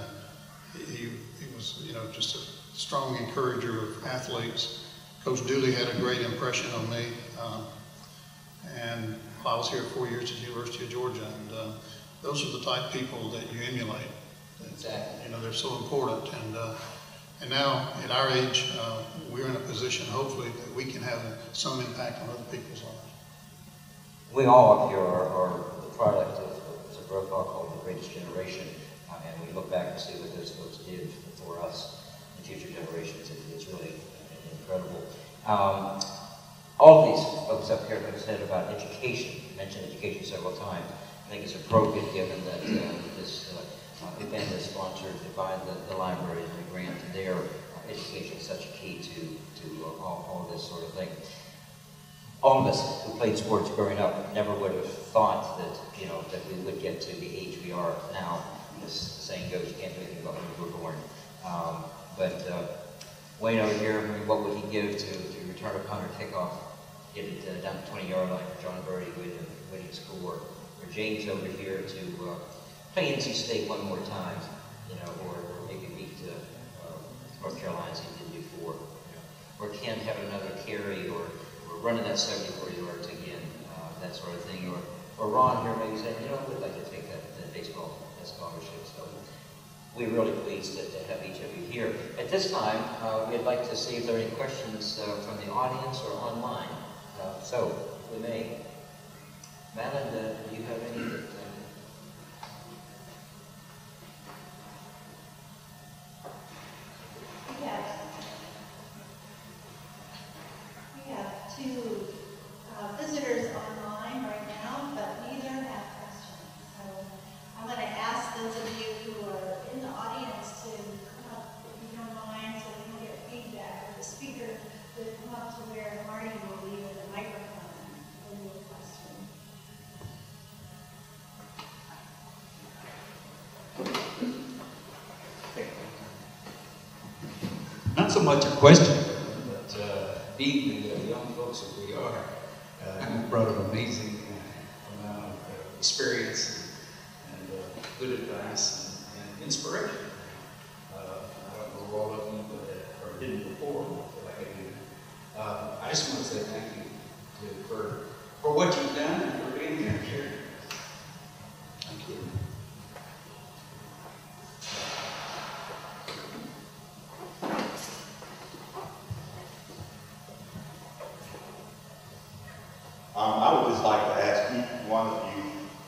and he, he was, you know, just a strong encourager of athletes. Coach Dooley had a great impression on me, um, and I was here four years at the University of Georgia, and uh, those are the type of people that you emulate. Exactly. You know, they're so important, and, uh, and now, at our age, uh, we're in a position, hopefully, that we can have some impact on other people's lives. we all up here are, are the product of, Brokaw called the greatest generation. Uh, and we look back and see what those folks did for us and future generations. It, it's really incredible. Um, all of these folks up here have said about education, mentioned education several times. I think it's appropriate given that uh, this uh, event is sponsored by the, the library and the grant. Uh, education is such a key to, to uh, all, all this sort of thing all of us who played sports growing up never would have thought that, you know, that we would get to the age we are now. This saying goes, you can't do anything about when you were born. Um, but uh, Wayne over here, I mean, what would he give to, to return a punter kickoff, get it uh, down the 20-yard line for John Brodie winning, winning score, or James over here to uh, play NC State one more time, you know, or, or maybe beat uh, uh, North Carolina as he did before, you know, or Ken have another carry, or or running that 74 yards again, uh, that sort of thing. Or, or Ron here maybe saying, you know, we'd like to take that, that baseball that scholarship. So we're really pleased to, to have each of you here. At this time, uh, we'd like to see if there are any questions uh, from the audience or online. Uh, so, we may. Madeline, uh, do you have any that, uh, We have, we have two uh, visitors so much a question, but uh, being the young folks that we are, uh, you brought an amazing uh, amount of uh, experience and uh, good advice and, and inspiration. Uh, I don't know all of you, but uh, or didn't before, like I do. Uh, I just want to say thank you to, for for what you've done and for being here, Sherry. Thank you. Um, I would just like to ask each one of you,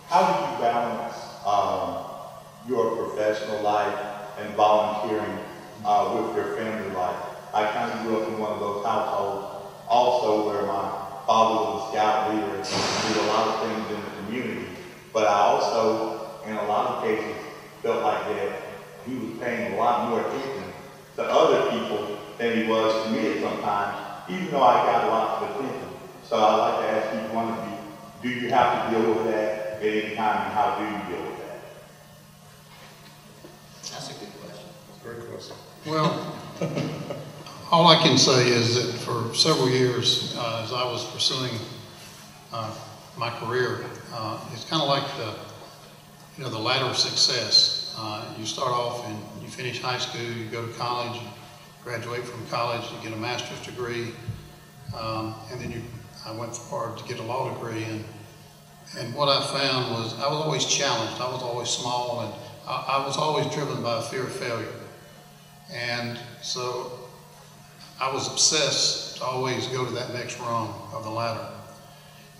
how do you balance, um, your professional life and volunteering, uh, with your family life? I kind of grew up in one of those households also where my father was a scout leader and did a lot of things in the community. But I also, in a lot of cases, felt like that he was paying a lot more attention to other people than he was to me at sometimes, even though I got lots of attention. So I'd like to ask each one of you, do you have to deal with that at any time, and how do you deal with that? That's a good question. Very close. Well, all I can say is that for several years, uh, as I was pursuing uh, my career, uh, it's kind of like the, you know, the ladder of success. Uh, you start off and you finish high school, you go to college, graduate from college, you get a master's degree, um, and then you, I went forward to get a law degree. And, and what I found was I was always challenged. I was always small, and I, I was always driven by a fear of failure. And so I was obsessed to always go to that next rung of the ladder.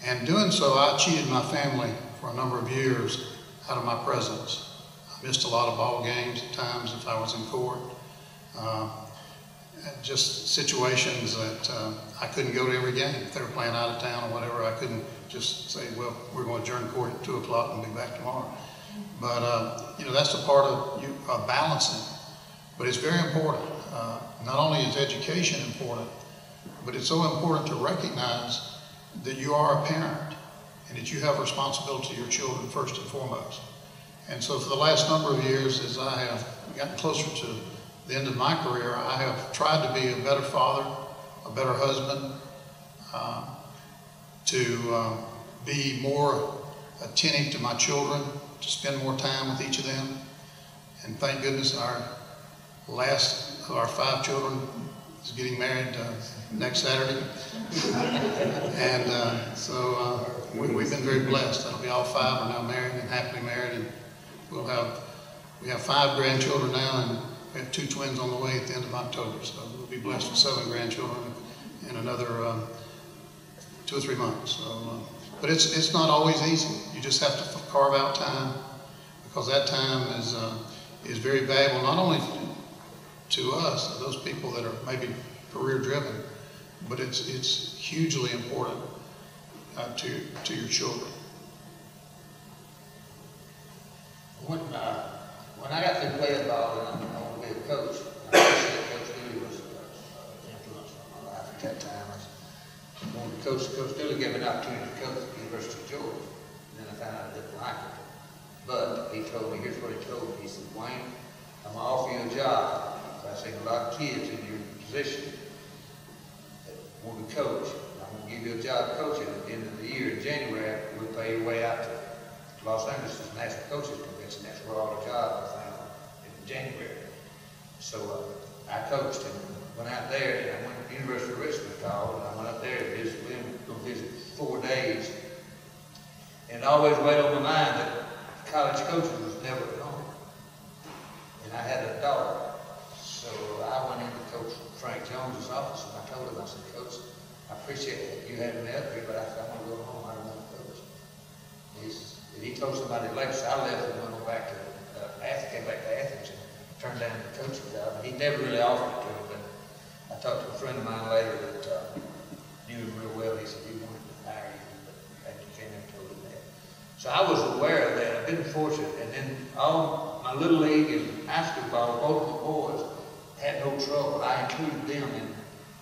And doing so, I cheated my family for a number of years out of my presence. I missed a lot of ball games at times if I was in court. Uh, just situations that uh, I couldn't go to every game. If they were playing out of town or whatever, I couldn't just say, well, we're going to adjourn court at 2 o'clock and be back tomorrow. But, uh, you know, that's the part of you, uh, balancing. But it's very important. Uh, not only is education important, but it's so important to recognize that you are a parent and that you have responsibility to your children first and foremost. And so for the last number of years, as I have gotten closer to the end of my career, I have tried to be a better father, a better husband, uh, to uh, be more attentive to my children, to spend more time with each of them. And thank goodness our last of our five children is getting married uh, next Saturday. and uh, so uh, we, we've been very blessed. That'll be all five are now married and happily married. And we'll have, we have five grandchildren now and we have two twins on the way at the end of October. So we'll be blessed with seven grandchildren in another um, two or three months. So, uh, but it's, it's not always easy. You just have to carve out time because that time is, uh, is very valuable, not only to us, those people that are maybe career driven, but it's, it's hugely important uh, to, to your children. When, uh, when I got through playing ball and I wanted to be a coach, I appreciate Coach Dooley was uh, an influence on my life at that time. I wanted to coach, Coach Dooley gave me an opportunity to coach at the University of Georgia. And then I found out I didn't like it. But he told me, here's what he told me. He said, Wayne, I'm gonna offer you a job. I seen a lot of kids in your position that want to coach. I'm gonna give you a job coaching. At the end of the year, in January, we'll pay your way out to Los Angeles National Coaches Convention. That's where all the jobs are found in January. So uh, I coached and went out there, and I went to the University of Richmond, called, and I went up there to visit him, go visit four days. And it always weighed on my mind that college coaching was never home. And I had a daughter. So I went into Coach Frank Jones's office, and I told him, I said, Coach, I appreciate you having me up here, but I said, I want to go home, I don't want to coach. And he and he told somebody later, so I left and went back to, uh, Athens, came back to Athens and turned down the coaching job. And he never really offered it to me, but I talked to a friend of mine later that, uh, knew him real well. He said he wanted to hire you, but after came in, told him that. So I was aware of that. I've been fortunate. And then all my little league and high school ball, both the boys had no trouble. I included them in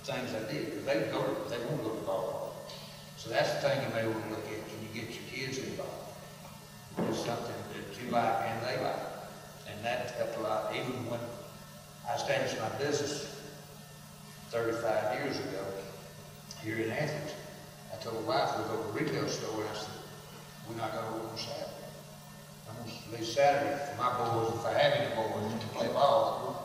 things I did, they go, they want to go to ball. So that's the thing you may want to look at. Can you get your kids involved? It's something that you like and they like. And that helped a lot. Even when I established my business thirty-five years ago, here in Athens. I told my wife, we go to a retail store, and I said, we're not gonna open on Saturday. I'm gonna leave Saturday for my boys, if I have any boys, to play ball.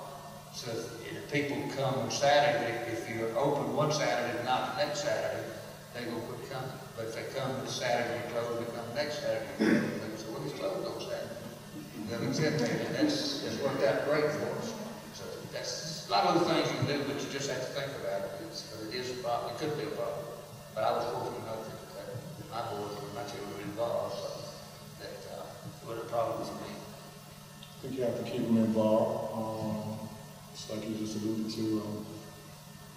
So if people come on Saturday, if you're open one Saturday, and not the next Saturday, they gonna quit coming. But if they come this Saturday, you close, they come next Saturday, they say, well, it's closed on Saturday. They'll accept that, and that's, that's worked out great for us. So that's, a lot of other things you do, but you just have to think about it. It's, but it is a problem, it could be a problem. But I was fortunate enough that, my boys and my children were involved, so that, uh, it wasn't a problem for me. I think you have to keep them involved. Um, just like you just alluded to, um,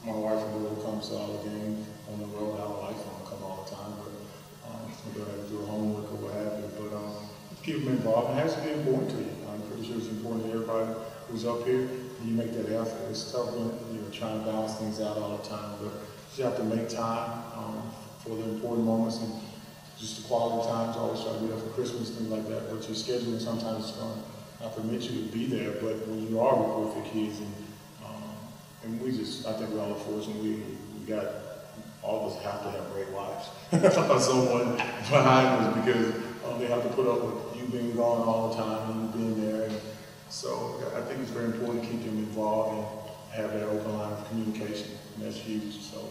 my wife and daughter comes to all the games on the road. I don't like come all the time, but, um, we go have to do homework or what have you. But, um, keep them involved. It has to be important to you. I'm pretty sure it's important to everybody who's up here. You make that effort. It's tough when you're trying to balance things out all the time, but you have to make time, um, for the important moments and just the quality times. Always try to be there for Christmas, things like that. But your scheduling sometimes is going not permit you to be there, but when you are with your kids and, um, and we just, I think we're all fortunate, we, we got, all of us have to have great wives. Someone behind us because, um, they have to put up with you being gone all the time and you being there. And so I think it's very important to keep them involved and have that open line of communication, and that's huge, so.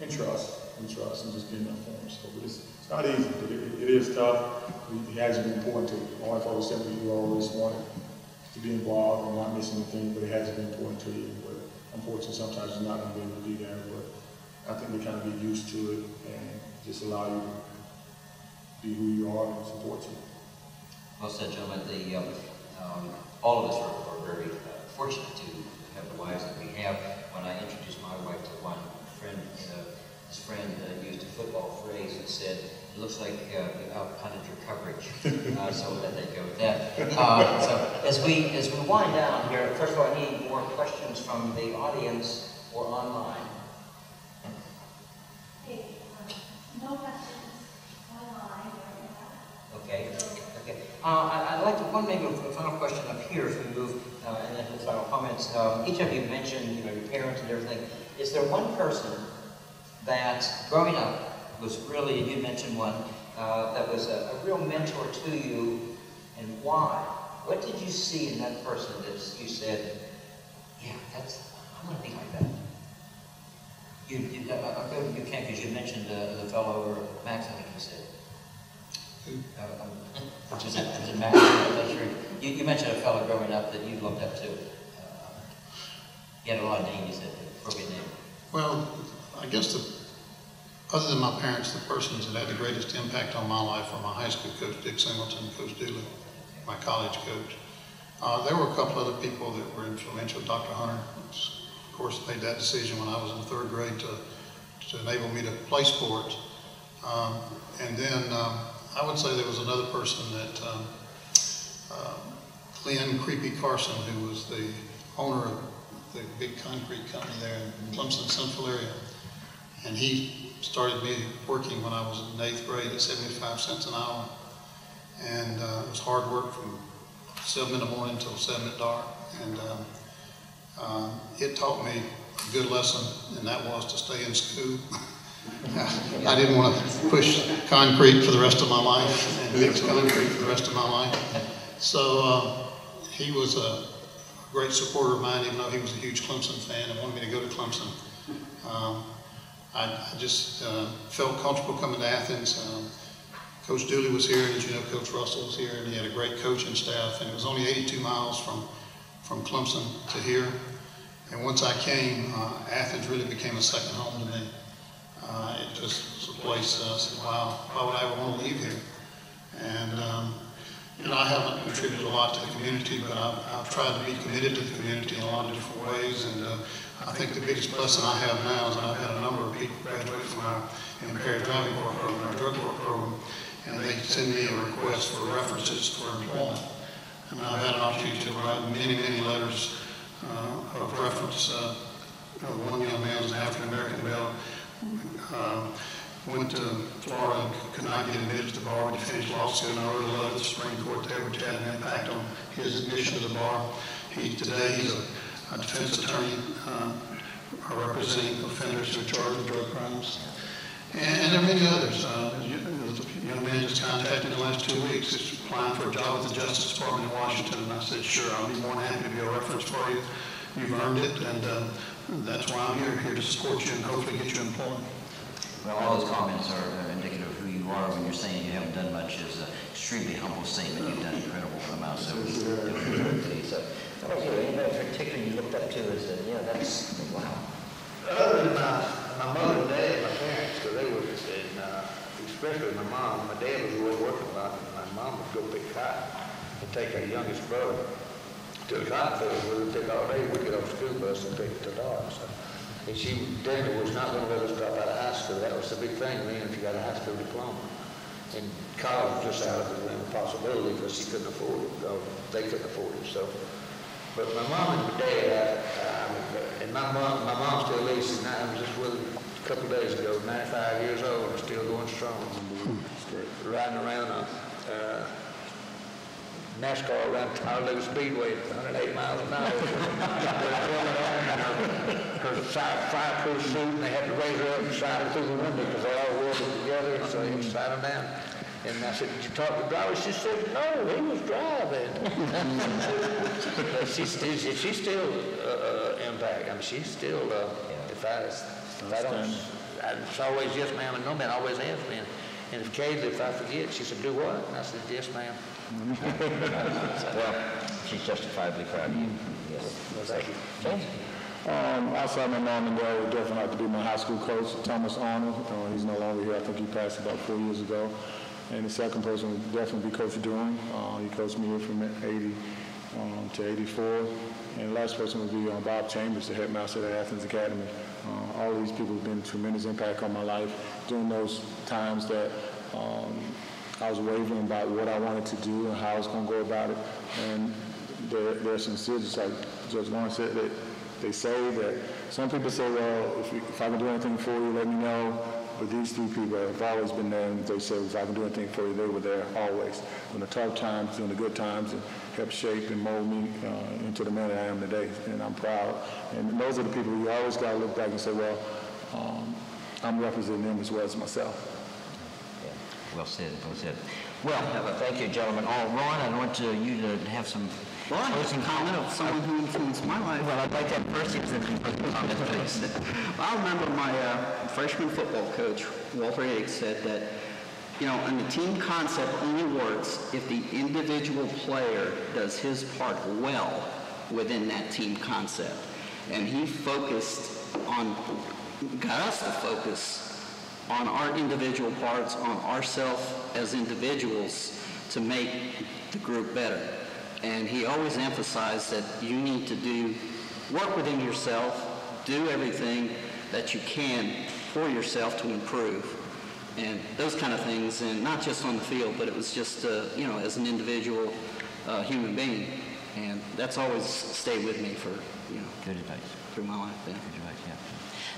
And trust, and trust, and just being them, so, it's, it's not easy, but it, it is tough. It has been important to, my wife always said, we always wanted to be involved and not miss anything, but it hasn't been important to you, but unfortunately, sometimes you're not gonna be able to be there, but I think we kind of get used to it and just allow you to be who you are and support you. Well said, gentlemen. The, um, um, all of us are, are very uh, fortunate to have the wives that we have. When I introduced my wife friend uh, used a football phrase and said, "It looks like uh, you outpunted your coverage." uh, so that they go with that. Uh, so as we as we wind down here, first of all, I need more questions from the audience or online. Hey, um, no questions online. Okay, okay. Uh, I- I'd like to, one maybe a final question up here as we move, uh, and then the final comments. Um, Each of you mentioned, you know, your parents and everything. Is there one person that, growing up, was really, you mentioned one, uh, that was a a real mentor to you, and why? What did you see in that person that you said, yeah, that's, I want to be like that? You, you, uh, uh, you can't, because you mentioned uh, the fellow, Max, I think you said. Uh, um, Was it, was it? I'm not sure. You, you mentioned a fellow growing up that you looked up to. Uh, He had a lot of names, he said, appropriate name. Well, I guess the, other than my parents, the persons that had the greatest impact on my life were my high school coach, Dick Singleton, Coach Dooley, my college coach. Uh, there were a couple other people that were influential. Dr. Hunter, of course, made that decision when I was in third grade to, to enable me to play sports. Um, and then um, I would say there was another person that um, uh, Creepy Carson, who was the owner of the big concrete company there in Clemson Central area. And he started me working when I was in eighth grade at 75 cents an hour. And uh, it was hard work from seven in the morning till seven at dark. And um, uh, it taught me a good lesson, and that was to stay in school. I didn't want to push concrete for the rest of my life and mix concrete for the rest of my life. So uh, he was a great supporter of mine, even though he was a huge Clemson fan and wanted me to go to Clemson. Um, I, I just uh, felt comfortable coming to Athens. Um, Coach Dooley was here, and as you know, Coach Russell was here, and he had a great coaching staff, and it was only 82 miles from, from Clemson to here. And once I came, uh, Athens really became a second home to me. Uh, it just was a place, uh, I said, wow, why would I ever want to leave here? And, um, know, I haven't contributed a lot to the community, but I've, I've tried to be committed to the community in a lot of different ways. And uh, I think the biggest blessing I have now is that I've had a number of people graduate from our impaired driving court program, our drug court program, and they send me a request for references for employment. And I've had an opportunity to write many, many letters uh, of reference. Uh, one young man was an African-American male, uh, went to Florida and could not get admitted to the bar when he finished law school, and I wrote a the Supreme Court there, which had an impact on his admission to the bar. He, today, he's a, a defense attorney uh, representing offenders who are charged with drug crimes. And, and there are many others. Uh, a young man just contacted in the last two weeks, is applying for a job with the Justice Department in Washington, and I said, sure, I'll be more than happy to be a reference for you. You've earned it, and uh, that's why I'm here, here to support you and hopefully get you employed. Well, all those comments are uh, indicative of who you are when you're saying you haven't done much is an extremely humble statement. You've done incredible for the mouse. So, how? Anybody in particular you looked up to as, a, yeah, that's, wow. Other than my, my mother and dad, my parents, because they were, and, uh, especially my mom, my dad was away working a lot, and my mom would go pick cotton and take her youngest brother to the cotton field where it took all day, we'd get off the school bus and take it to dark, so. And she definitely was not gonna let us drop out of high school, that was the big thing then, if you got a high school diploma. And college was just out of the possibility because she couldn't afford it, or they couldn't afford it, so. But my mom and my dad, I, I, and my mom, my mom still lives, and I was just with her a couple of days ago, ninety-five years old, and still going strong. Riding around a, uh, NASCAR around Talladega Speedway at hundred and eight miles an hour. With a helmet on and her, her fire, fireproof suit, and they had to raise her up and slide her through the window because they all welded together, so you slide her down. And I said, did you talk to the driver? She said, no, he was driving. But she's, still- she's still, uh, uh, impact. I mean, she's still, uh, if I, if I don't, I- it's always yes, ma'am, and no, ma'am, always has been. And if Kaylee, if I forget, she said, do what? And I said, yes, ma'am. Well, she's justifiably proud of you. Yes. Well, thank you. James? Um, outside my mom and dad would definitely have to be my high school coach, Thomas Arnold. Uh, he's no longer here. I think he passed about four years ago. And the second person would definitely be Coach Durham. Uh, he coached me here from 80 um, to 84. And the last person would be uh, Bob Chambers, the headmaster at Athens Academy. Uh, all these people have been a tremendous impact on my life during those times that um, I was wavering about what I wanted to do and how I was going to go about it. And they're, they're sincere, just like Judge Lawrence said, that they say that some people say, well, if, if I can do anything for you, let me know. But these three people have always been there, and they say, if I can do anything for you, they were there always. In the tough times, in the good times, and helped shape and mold me uh, into the man that I am today. And I'm proud. And those are the people you always got to look back and say, well, um, I'm representing them as well as myself. Well said, well said. Well, thank you, gentlemen. Oh, Ron, I want to, you to have some Well, I closing have a comment of someone who influenced my life. Well, I'd like to have first use and then closing comment, please. I remember my uh, freshman football coach, Walter Higgs, said that, you know, and the team concept only works if the individual player does his part well within that team concept. And he focused on, got us to focus on our individual parts, on ourselves as individuals to make the group better. And he always emphasized that you need to do, work within yourself, do everything that you can for yourself to improve. And those kind of things, and not just on the field, but it was just, uh, you know, as an individual uh, human being. And that's always stayed with me for, you know, Good advice. through my life. Yeah.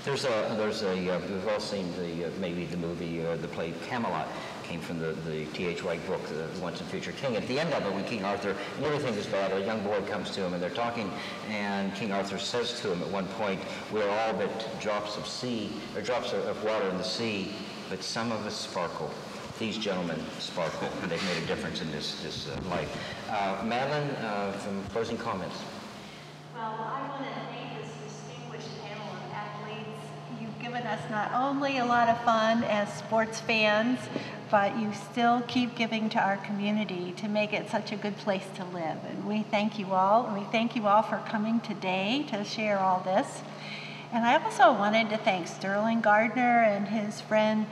There's a, there's a, uh, we've all seen the, uh, maybe the movie or the play Camelot came from the, the T.H. White book, The Once and Future King. At the end of it, when King Arthur, and everything is bad, a young boy comes to him and they're talking, and King Arthur says to him at one point, we're all but drops of sea, or drops of, water in the sea, but some of us sparkle. These gentlemen sparkle, and they've made a difference in this, this uh, life. Uh, Madeline, uh, from closing comments. Well, I want to given us not only a lot of fun as sports fans, but you still keep giving to our community to make it such a good place to live. And we thank you all. And we thank you all for coming today to share all this. And I also wanted to thank Sterling Gardner and his friend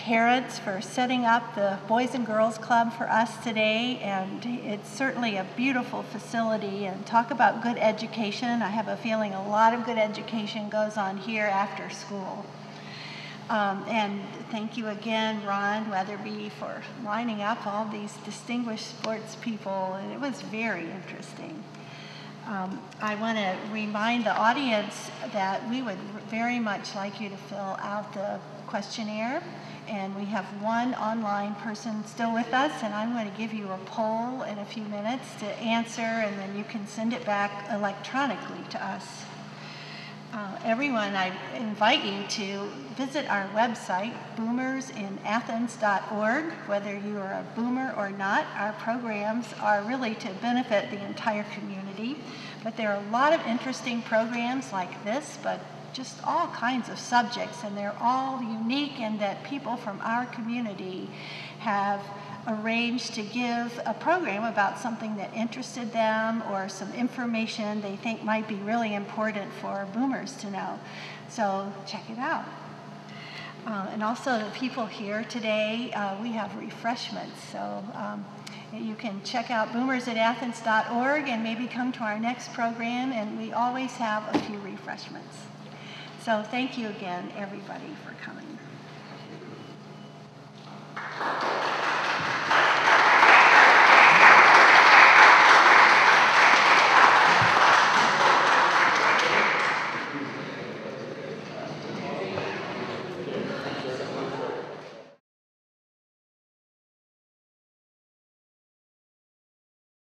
Terrence for setting up the Boys and Girls Club for us today. And it's certainly a beautiful facility. And talk about good education. I have a feeling a lot of good education goes on here after school. Um, and thank you again, Ron Wetherbee, for lining up all these distinguished sports people. And it was very interesting. Um, I want to remind the audience that we would very much like you to fill out the questionnaire. And we have one online person still with us, and I'm going to give you a poll in a few minutes to answer, and then you can send it back electronically to us. Uh, everyone, I invite you to visit our website, boomersinathens.org. Whether you are a boomer or not, our programs are really to benefit the entire community. But there are a lot of interesting programs like this, but just all kinds of subjects, and they're all unique in that people from our community have arranged to give a program about something that interested them or some information they think might be really important for boomers to know. So check it out. Uh, and also the people here today, uh, we have refreshments. So um, you can check out boomersatathens.org and maybe come to our next program, and we always have a few refreshments. So thank you again, everybody, for coming.